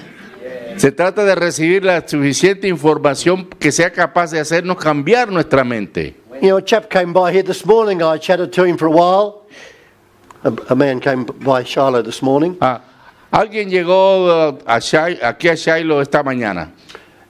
Se trata de recibir la suficiente información que sea capaz de hacernos cambiar nuestra mente. You know, a chap came by here this morning. I chatted to him for a while. A, man came by Shiloh this morning. Ah, alguien llegó uh, a Shai- aquí a Shiloh esta mañana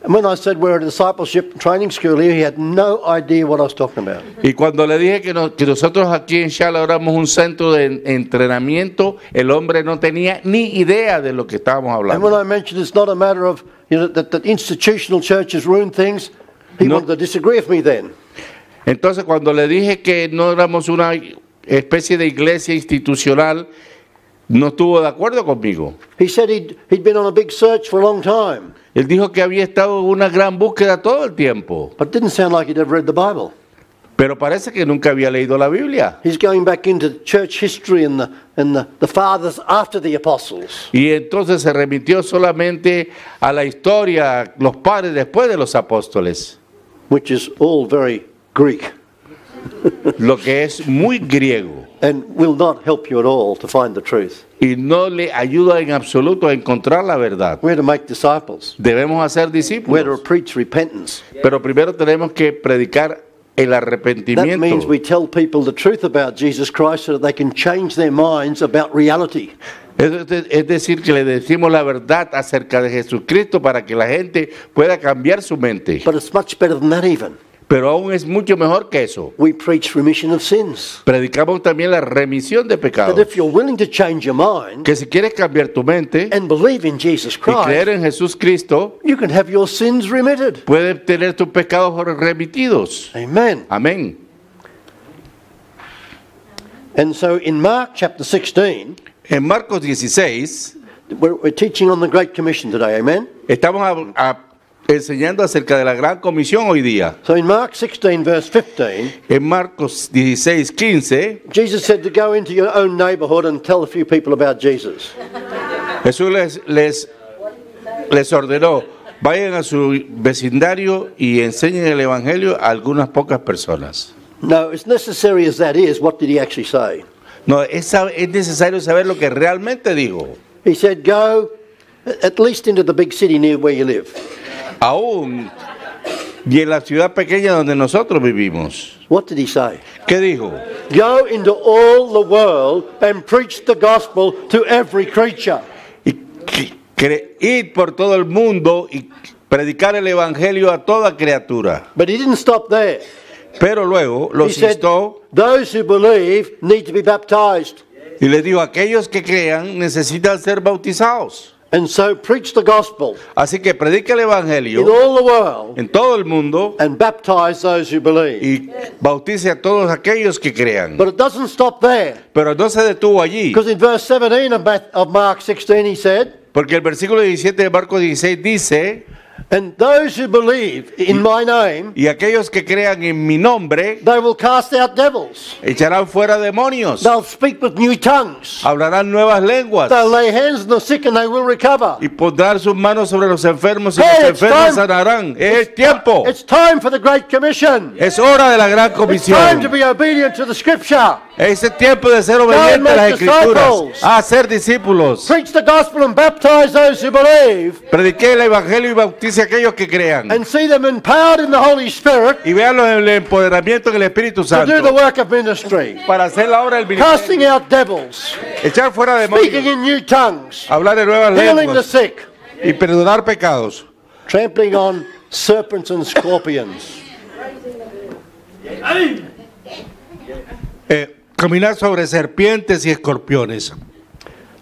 And when I said we're a discipleship training school here, he had no idea what I was talking about. y cuando le dije que, no- que nosotros aquí en Shiloh éramos un centro de en- entrenamiento, el hombre no tenía ni idea de lo que estábamos And when hablando. I mentioned it's not a matter of you know, that, that institutional churches ruin things, he No. wanted to disagree with me then. Entonces cuando le dije que no éramos una especie de iglesia institucional, no estuvo de acuerdo conmigo. He said he'd, he'd been on a big search for a long time, Él dijo que había estado en una gran búsqueda todo el tiempo, but it didn't sound like he'd ever read the Bible. pero parece que nunca había leído la Biblia. He's going back into church history and the, and the, the fathers after the apostles. Y entonces se remitió solamente a la historia, los padres después de los apóstoles, which is all very Greek lo que es muy griego and will not help you at all to find the truth. y no le ayuda en absoluto a encontrar la verdad. We're to make disciples. Debemos hacer We're to discípulos, preach repentance. pero primero tenemos que predicar el That means arrepentimiento. we tell people the truth about Jesus Christ so that they can change their minds about reality. Es decir, que le decimos la verdad acerca de Jesucristo para que la gente pueda cambiar su mente. But it's much better than that, even. Pero aún es mucho mejor que eso. We preach remission of sins. Predicamos también la remisión de That pecados. if you're willing to change your mind Que si quieres cambiar tu mente and believe in Jesus y creer Christ, en Jesús Cristo, you can have your sins remitted. puedes tener tus pecados remitidos. Amen. Amén. And so in Mark chapter 16, En Marcos 16 we're, we're teaching on the Great Commission today. Amen. estamos a- a- enseñando acerca de la gran comisión hoy día. So in Mark 16, verse 15, En Marcos 16, 15, Jesus said to go into your own neighborhood and tell a few people about Jesus. Jesús les, les, les ordenó, vayan a su vecindario y enseñen el Evangelio a algunas pocas personas. No, as necessary as that is, what did he actually say? No, es, es necesario saber lo que realmente dijo. He said, Go at least into the big city near where you live. Aún y en la ciudad pequeña donde nosotros vivimos. What did he say? ¿Qué dijo? Go into all the world and preach the gospel to every creature. Y ir por todo el mundo y predicar el Evangelio a toda criatura. But he didn't stop there. Pero luego He los said, instó Those who believe need to be baptized. y les dijo, aquellos que crean necesitan ser bautizados. And so preach the gospel Así que predica el in Evangelio all the world en todo el mundo and baptize those who believe. y bautice a todos aquellos que crean. But it doesn't stop there. Pero no se detuvo allí, Because in verse 17 of Math- of Mark 16 he said, porque el versículo 17 de Marcos 16 dice, And those who believe in my name, y aquellos que crean en mi nombre they will cast out devils. echarán fuera demonios, They'll speak with new tongues. hablarán nuevas lenguas They'll lay hands on the sick and they will recover. y pondrán sus manos sobre los enfermos y Hey, los it's enfermos time. sanarán. Es tiempo, It's time for the Great Commission. es hora de la gran It's time to be obedient to the scripture. Es el tiempo de ser obediente a las escrituras, a ser discípulos. Preach the gospel and baptize those who believe Predique el evangelio y bautice a aquellos que crean. and see them empowered in the Holy Spirit Y vean el empoderamiento en el Espíritu to do the Santo work of ministry. para hacer la obra del ministerio. Casting out devils, Echar fuera speaking demonios, in new tongues, hablar de nuevas healing the lenguas sick, y perdonar pecados. trampling on serpents and scorpions. Eh, caminar sobre serpientes y escorpiones.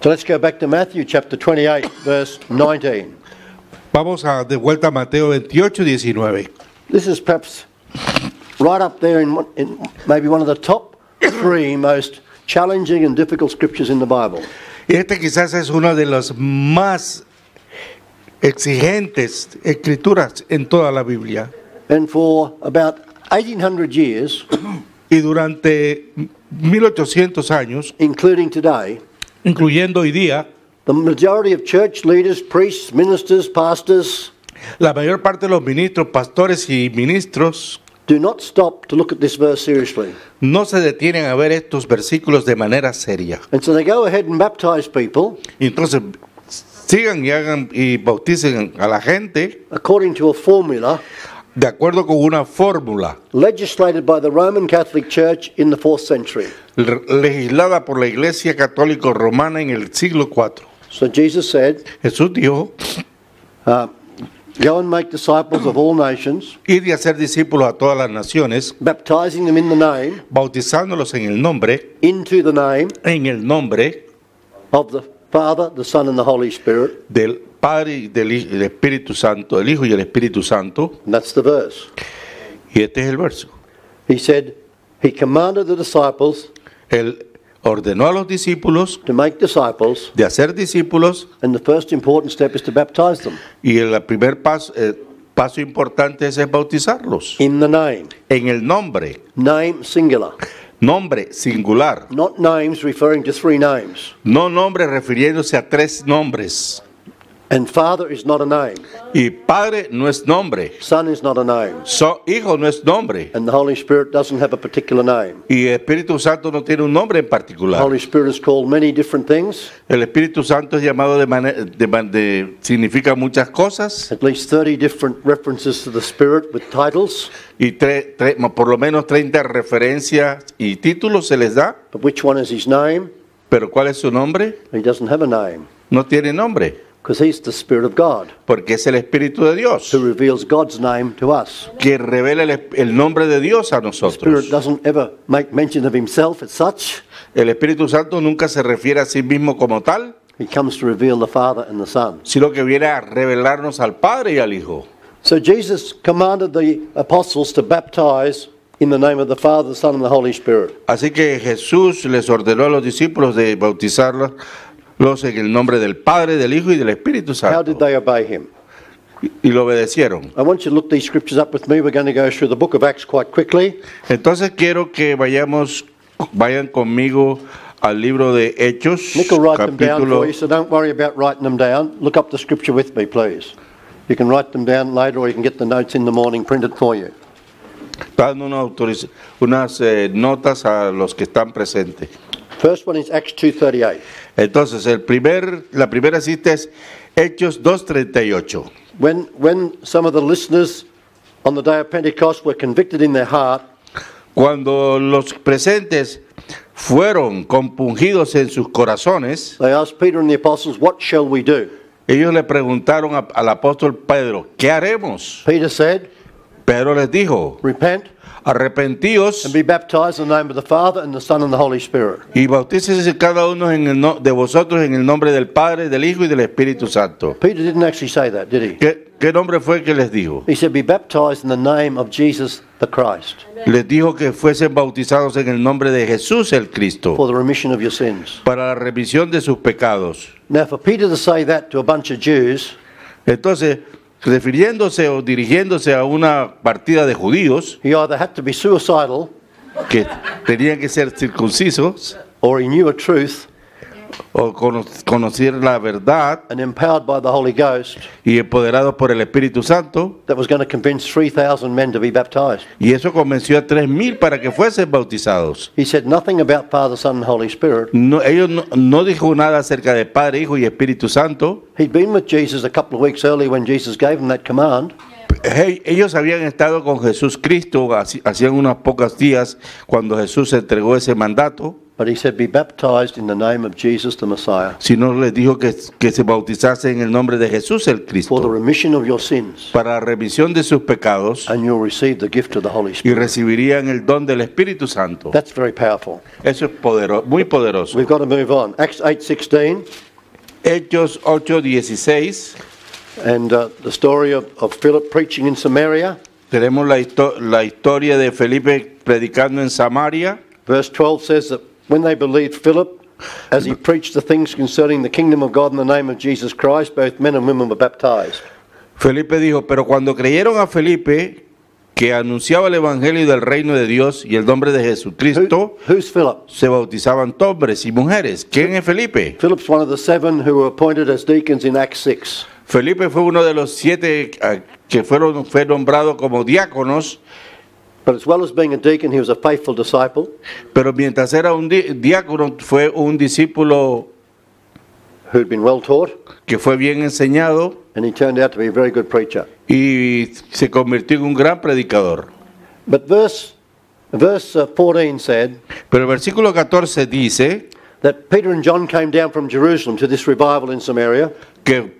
So let's go back to Matthew chapter 28, verse 19. Vamos a, de vuelta a Mateo 28, 19. This is perhaps right up there in, in maybe one of the top three most challenging and difficult scriptures in the Bible. Este quizás es una de las más exigentes escrituras en toda la Biblia. And for about 1800 years, Y durante 1800 años, including today, incluyendo hoy día, the majority of church leaders, priests, ministers, pastors la mayor parte de los ministros, pastores y ministros do not stop to look at this verse seriously. no se detienen a ver estos versículos de manera seria. And so they go ahead and baptize people Y entonces sigan y hagan y bauticen a la gente according to a formula de acuerdo con una fórmula legislated by the Roman Catholic Church in the fourth century. le- legislada por la Iglesia Católica Romana en el siglo IV. So Jesus said, Jesús dijo, uh, Go and make disciples of all nations, ir y hacer discípulos a todas las naciones, baptizing them in the name, bautizándolos en el nombre, into the name en el nombre of the Father, the Son, and the Holy Spirit. del Padre y del, Espíritu Santo, del Hijo y el Espíritu Santo. And that's the verse. Y este es el verso. He said, He commanded the disciples Él ordenó a los discípulos to make disciples, de hacer discípulos and the first important step is to baptize them y el primer paso, eh, paso importante es, es bautizarlos in the name. en el nombre, Name singular. nombre singular, Not names referring to three names. no nombre refiriéndose a tres nombres. And Father is not a name. Y Padre no es nombre, Son is not a name. So- Hijo no es nombre And the Holy Spirit doesn't have a particular name. y el Espíritu Santo no tiene un nombre en The particular. Holy Spirit is called many different things, El Espíritu Santo es llamado de de, de- significa muchas cosas at least 30 different references to the Spirit with titles. y tre- tre- por lo menos 30 referencias y títulos se les da, But which one is his name? pero ¿cuál es su nombre? He doesn't have a name No tiene nombre, because he's the Spirit of God porque es el Espíritu de Dios who reveals God's name to us. que revela el, el nombre de Dios a Spirit nosotros. doesn't ever make mention of himself as such. El Espíritu Santo nunca se refiere a sí mismo como tal, He comes to reveal the Father and the Son. sino que viene a revelarnos al Padre y al Hijo. So Jesus commanded the apostles to baptize in the name of the Father, the Son, and the Holy Spirit. Así que Jesús les ordenó a los discípulos de bautizarlos los en el nombre del Padre, del Hijo y del Espíritu How did Santo. they obey him? y- lo obedecieron. I want you to look these scriptures up with me. We're going to go through the book of Acts quite quickly. Entonces quiero que vayamos, vayan conmigo al libro de Hechos, Nick will write them down capítulo for you, so don't worry about writing them down. Look up the scripture with me, please. You can write them down later or you can get the notes in the morning printed for you. dando una autoriz- unas eh, notas a los que están presentes. First one is Acts 2.38. Entonces, el primer, la primera cita es Hechos 2.38. When, when some of the listeners on the day of Pentecost were convicted in their heart, Cuando los presentes fueron compungidos en sus corazones, they asked Peter and the apostles, What shall we do? ellos le preguntaron a- al apóstol Pedro, ¿qué haremos? Peter said, Pedro les dijo, Repent arrepentíos and be baptized in the name of the Father and the Son and the Holy Spirit. y bautícese cada uno en el no- de vosotros en el nombre del Padre, del Hijo y del Espíritu Santo. Peter didn't actually say that, did he? ¿Qué, qué nombre fue que les dijo? He said, Be baptized in the name of Jesus the Christ Les dijo que fuesen bautizados en el nombre de Jesús el Cristo for the remission of your sins. para la remisión de sus pecados. Now, for Peter to say that to a bunch of Jews, Entonces, refiriéndose o dirigiéndose a una partida de judíos he either had to be suicidal que tenían que ser circuncisos or he knew a truth o cono- conocer la verdad and empowered by the Holy Ghost y empoderados por el Espíritu Santo, that was going to convince 3,000 men to be baptized. y eso convenció a tres mil para que fuesen bautizados. He said nothing about Father, Son, and Holy Spirit. No, ellos no, no dijo nada acerca de Padre, Hijo y Espíritu Santo. He'd been with Jesus a couple of weeks earlier when Jesus gave him that command. Hey, ellos habían estado con Jesús Cristo hacían unos pocos días cuando Jesús entregó ese mandato, But he said, Be baptized in the name of Jesus the Messiah sino les dijo que, que se bautizase en el nombre de Jesús el Cristo. for the remission of your sins, para la remisión de sus pecados and you'll receive the gift of the Holy Spirit. Y recibirían el don del Espíritu Santo. That's very powerful. Eso es podero- muy poderoso. We've got to move on. Acts 8:16 Hechos 8:16, and uh, the story of, of Philip preaching in Samaria. tenemos la, histo- la historia de Felipe predicando en Samaria. Verse 12 says that when they believed Philip, as he preached the things concerning the kingdom of God in the name of Jesus Christ, both men and women were baptized. Felipe dijo, pero cuando creyeron a Felipe, que anunciaba el Evangelio del reino de Dios y el nombre de Who- Jesucristo, who's Philip? se bautizaban hombres y mujeres. ¿Quién es Felipe? Philip's one of the seven who were appointed as deacons in Acts 6. Felipe fue uno de los siete ah, que fueron, fue nombrado como diáconos, But as well as being a deacon, he was a faithful disciple pero mientras era un di- diácono fue un discípulo who'd been well taught, que fue bien enseñado and he turned out to be a very good preacher. y se convirtió en un gran predicador. But verse, verse uh, 14 said Pero el versículo 14 dice that Peter and John came down from Jerusalem to this revival in Samaria, que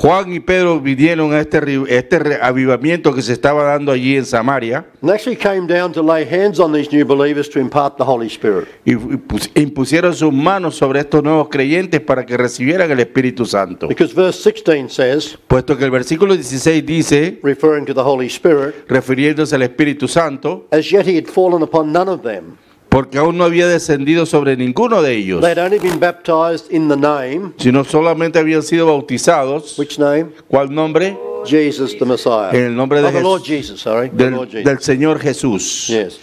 Juan y Pedro vinieron a este, este avivamiento que se estaba dando allí en Samaria y, pus- impusieron sus manos sobre estos nuevos creyentes para que recibieran el Espíritu Santo. Because verse 16 says, Puesto que el versículo 16 dice, referring to the Holy Spirit, refiriéndose al Espíritu Santo, as yet he had fallen upon none of them. Porque aún no había descendido sobre ninguno de ellos, They had only been baptized in the name, sino solamente habían sido bautizados. which name? ¿Cuál nombre? Jesus the Messiah. En el nombre de of the Lord Jesus, sorry. the Del, Lord Jesus. del Señor Jesús. Yes.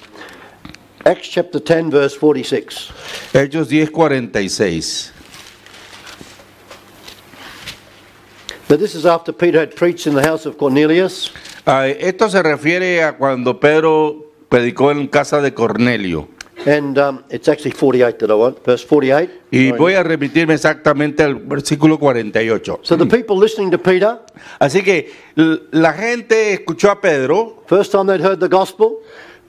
Acts chapter 10, verse 46. Hechos 10:46. Now, this is after Peter had preached in the house of Cornelius, Ah, esto se refiere a cuando Pedro predicó en casa de Cornelio. And um, it's actually 48 that I want, verse 48. Y voy a remitirme exactamente al versículo 48. So the people listening to Peter, Así que la gente escuchó a Pedro, first time they'd heard the gospel,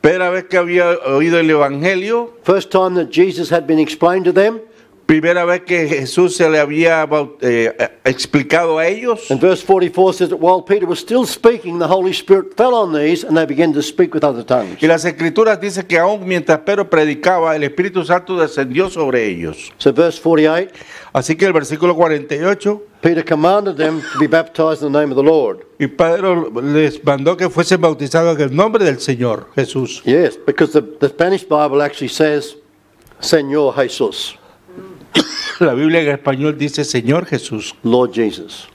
primera vez que había oído el Evangelio, first time that Jesus had been explained to them, primera vez que Jesús se le había eh, eh, explicado a ellos. and verse 44 says that while Peter was still speaking, the Holy Spirit fell on these and they began to speak with other tongues. Y las escrituras dicen que aún mientras Pedro predicaba, el Espíritu Santo descendió sobre ellos. So, verse 48, Así que el versículo 48, Peter commanded them to be baptized in the name of the Lord. y Pedro les mandó que fuesen bautizados en el nombre del Señor Jesús. Yes, because the, the Spanish Bible actually says, Señor Jesus, (coughs) La Biblia en español dice Señor Jesús. Lord Jesus.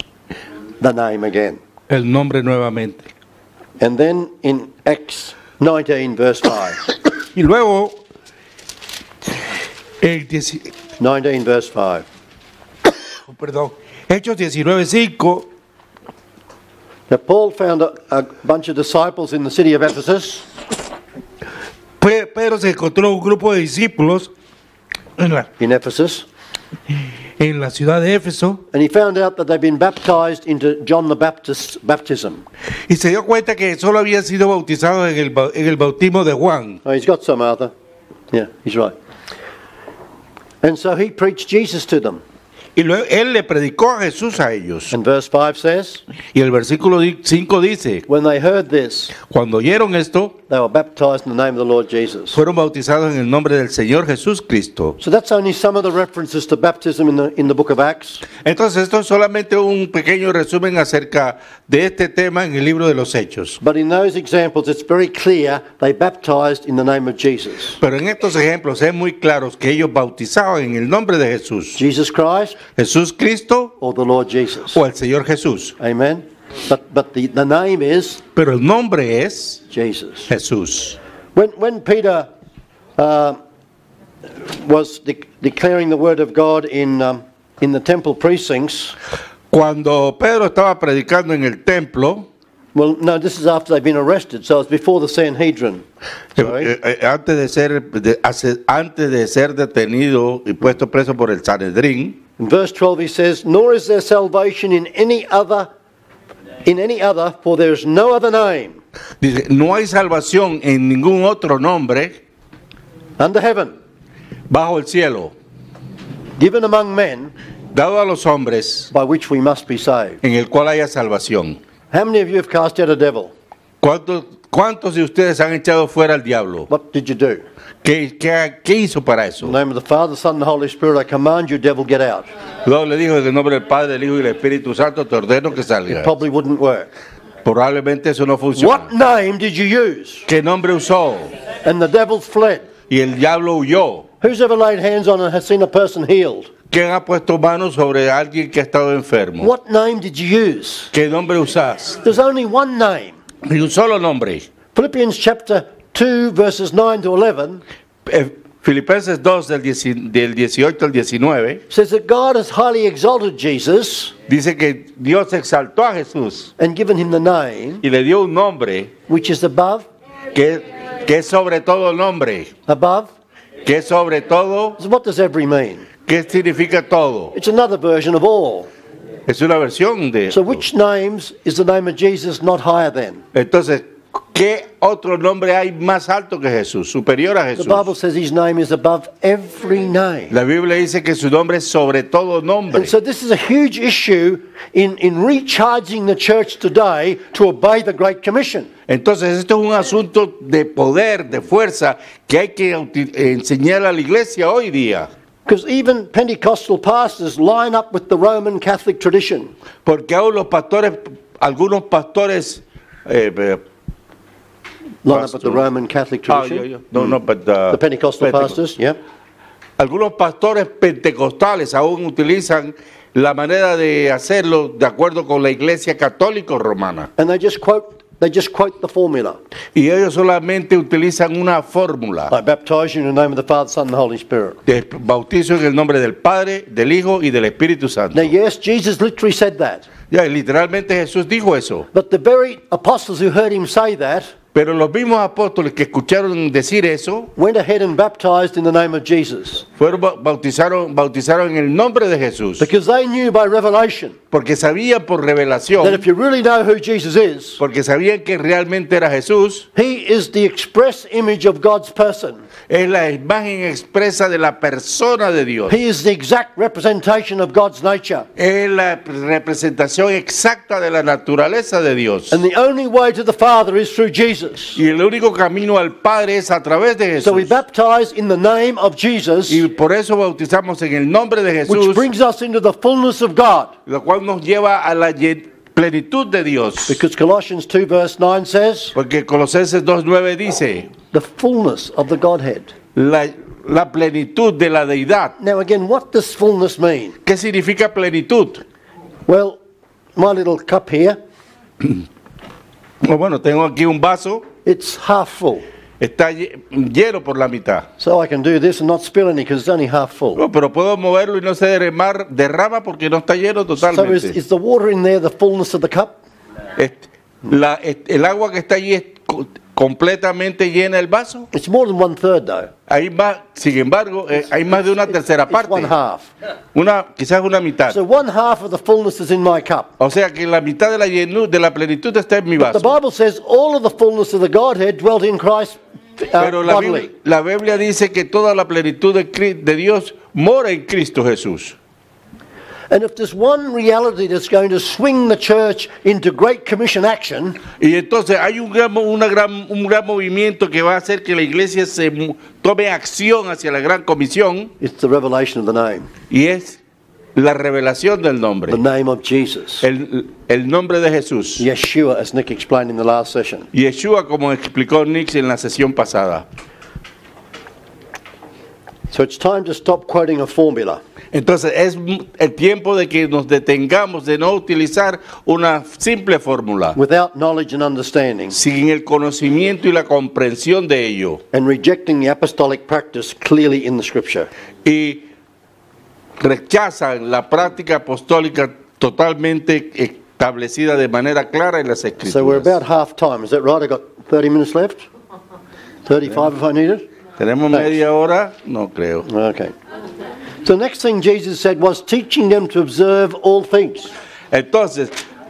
The name again. el nombre nuevamente. And then in Acts 19, verse 5. (coughs) Y luego, el 10 19, verse 5. oh, (coughs) perdón, Hechos 19:5, Now, Paul found a, a bunch of disciples in the city of Ephesus, Pe- Pedro se encontró un grupo de discípulos en la, in Ephesus, (laughs) en la ciudad de Éfeso and he found out that they'd been baptized into John the Baptist's baptism. y se dio cuenta que solo habían sido bautizados en el, en el bautismo de Juan. Oh, he's got some, Arthur. Yeah, he's right. And so he preached Jesus to them. Y luego él le predicó a Jesús a ellos. And verse 5 says, Y el versículo 5 dice, When they heard this, cuando oyeron esto, they were baptized in the name of the Lord Jesus. fueron bautizados en el nombre del Señor Jesús Cristo. So that's only some of the references to baptism in the, in the book of Acts. Entonces esto es solamente un pequeño resumen acerca de este tema en el libro de los Hechos. But in those examples, it's very clear they baptized in the name of Jesus. Pero en estos ejemplos es muy claro que ellos bautizaban en el nombre de Jesús. Jesus Christ Jesús Cristo or the Lord Jesus. o el Señor Jesús. Amen. But, but the, the name is Pero el nombre es Jesus. Jesús. When, when Peter uh, was de- declaring the word of God in, um, in the temple precincts, Cuando Pedro estaba predicando en el templo, well, no, this is after they've been arrested, so it's before the Sanhedrin. Sorry. eh, eh, antes, de ser, de- antes de ser detenido y puesto preso por el Sanedrín, In verse 12 he says, Nor is there salvation in any other, in any other, for there is no other name dice, no hay salvación en ningún otro nombre under heaven bajo el cielo, given among men dado a los hombres, by which we must be saved. en el cual haya salvación. How many of you have cast out a devil? ¿Cuántos, cuántos de ustedes han echado fuera al diablo? What did you do? ¿Qué, qué, qué hizo para eso? In the name of the Father, Son, and the Holy Spirit, I command you, devil, get out. Luego le dijo en el nombre del Padre, del Hijo y del Espíritu Santo, te ordeno que salga. Probably wouldn't work. Probablemente eso no funciona. What name did you use? ¿Qué nombre usó? And the devil fled. Y el diablo huyó. Who's ever laid hands on and has seen a person healed? ¿Quién ha puesto manos sobre alguien que ha estado enfermo? What name did you use? ¿Qué nombre usás? There's only one name. Y un solo nombre. Philippians chapter 2, verses 9 to 11 Eh, Filipenses 2 del, 10 del 18 al 19 says that God has highly exalted Jesus dice que Dios exaltó a Jesús and given him the name y le dio un nombre which is above, que, que es sobre todo nombre. above. que es sobre todo, So what does every mean? ¿qué significa todo? It's another version of all. Es una versión de So which names is the name of Jesus not higher than? Entonces, ¿qué otro nombre hay más alto que Jesús, superior a The Jesús? Bible says his name is above every name. La Biblia dice que su nombre es sobre todo nombre. And so this is a huge issue in, in recharging the church today to obey the Great Commission. Entonces, esto es un asunto de poder, de fuerza, que hay que enseñar a la iglesia hoy día. Because even Pentecostal pastors line up with the Roman Catholic tradition. Porque aún los pastores, algunos pastores... eh, eh, Line up with the Roman Catholic ah, tradition. yeah, yeah. No, no, but, uh, The Pentecostal Pentecost- pastors, yeah. Algunos pastores pentecostales aún utilizan la manera de hacerlo de acuerdo con la iglesia católica romana. And they just quote they just quote the formula. Y ellos solamente utilizan una fórmula. I baptize you in the name of the Father, Son, and the Holy Spirit. de bautizo en el nombre del Padre, del Hijo y del Espíritu Santo. Now, yes, Jesus literally said that. Ya, literalmente Jesús dijo eso. But the very apostles who heard him say that Pero los mismos apóstoles que escucharon decir eso, went ahead and baptized in the name of Jesus. fueron ba- bautizaron, bautizaron en el nombre de Jesús. Because they knew by revelation Porque sabían por that if you really know who Jesus is, porque sabían que realmente era Jesús, he is the express image of God's person. Es la imagen expresa de la persona de Dios. He is the exact representation of God's nature. Es la representación exacta de la naturaleza de Dios. And the only way to the Father is through Jesus. Y el único camino al Padre es a través de So we Jesús. baptize in the name of Jesus, Y por eso bautizamos en el nombre de which Jesús, brings us into the fullness of God. lo cual nos lleva a la plenitud de Dios. Because Colossians 2, verse 9 says, Porque Colosenses 2.9 dice, the fullness of the Godhead. la, la plenitud de la deidad. Now, again, what does fullness mean? ¿Qué significa plenitud? Well, my little cup here (clears throat) Oh, Bueno, tengo aquí un vaso, It's half full. Está lle- lleno por la mitad. So I can do this and not spill any because it's only half full. No, pero puedo moverlo y no se derramar, derrama porque no está lleno So is, totalmente. is the water in there the fullness of the cup? Este, la- el agua que está allí es completamente llena el vaso. It's more than one third though. Ahí va, sin embargo, eh, hay más de una tercera It's parte. one half. Una, quizás una mitad. So one half of the fullness is in my cup. O sea que la mitad de la llenura, de la plenitud está en mi The vaso. Bible says all of the fullness of the Godhead dwelt in Christ uh, Pero la Biblia, la Biblia dice que toda la plenitud de, de Dios mora en Cristo Jesús. Y entonces hay un gran, una gran, un gran movimiento que va a hacer que la iglesia se tome acción hacia la gran comisión it's the revelation of the name, y es la revelación del nombre. the name of Jesus. El, el nombre de Jesús. Yeshua, as Nick explained in the last session. Yeshua, como explicó Nix en la sesión pasada. So it's time to stop quoting a formula. Entonces es el tiempo de que nos detengamos de no utilizar una simple fórmula, without knowledge and understanding, sin el conocimiento y la comprensión de ello, and rejecting the apostolic practice clearly in the scripture. y rechazan la práctica apostólica totalmente establecida de manera clara en las So we're about escrituras. half time. Is that right? I've got 30 minutes left? 35 if I need it? ¿Tenemos media hora? No creo. Okay. So next thing Jesus said was teaching them to observe all things. Entonces,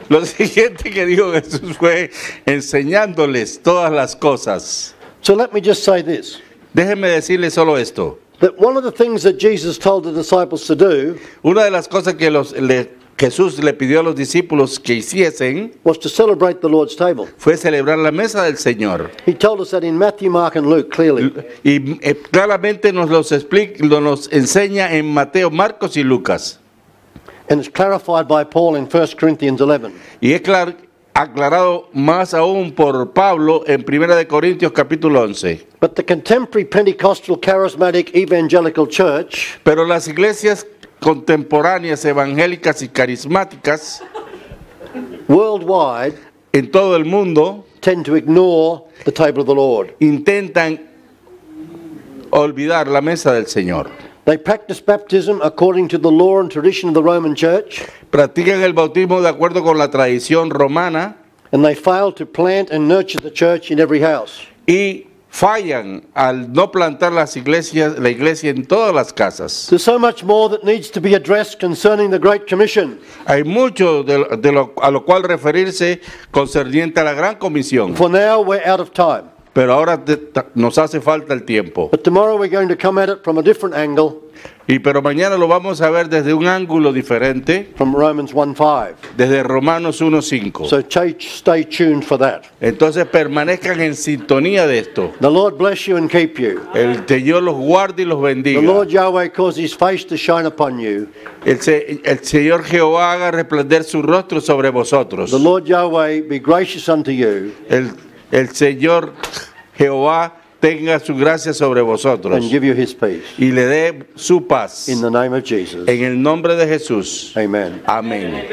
lo (laughs) siguiente que dijo Jesús fue enseñándoles todas las cosas. So let me just say this. Déjenme decirles solo esto. That one of the things that Jesus told the disciples to do Una de las cosas que los, le- Jesús le pidió a los discípulos que hiciesen was to celebrate the Lord's table. fue celebrar la mesa del Señor. He told us that in Matthew, Mark, and Luke clearly. Y eh, claramente nos los explica, nos enseña en Mateo, Marcos y Lucas. And it's clarified by Paul in 1 Corinthians 11. Y es clar- aclarado más aún por Pablo en 1 de Corintios capítulo 11. But the contemporary Pentecostal charismatic evangelical church Pero las iglesias contemporáneas, evangélicas y carismáticas worldwide en todo el mundo tend to ignore the table of the Lord. intentan olvidar la mesa del Señor. They practice baptism according to the law and tradition of the Roman church, Practican el bautismo de acuerdo con la tradición romana and they fail to plant and nurture the church in every house. y fallan al no plantar las iglesias, la iglesia en todas las casas. There's so much more that needs to be addressed concerning the Great Commission. Hay mucho de, de lo, a lo cual referirse concerniente a la gran comisión, For now, we're out of time. Pero ahora te- nos hace falta el tiempo. But tomorrow, we're going to come at it from a different angle Y pero mañana lo vamos a ver desde un ángulo diferente, from Romans 1 5. desde Romanos 1.5. So stay tuned for that. Entonces permanezcan en sintonía de esto. The Lord bless you and keep you. El Señor los guarde y los The bendiga. Lord Yahweh cause his face to shine upon you. El, se- el Señor Jehová haga resplandecer su rostro sobre vosotros. The Lord Yahweh be gracious unto you El, el Señor Jehová tenga su gracia sobre vosotros and give you his peace. y le dé su paz In the name of Jesus. en el nombre de Jesús. Amen. Amén.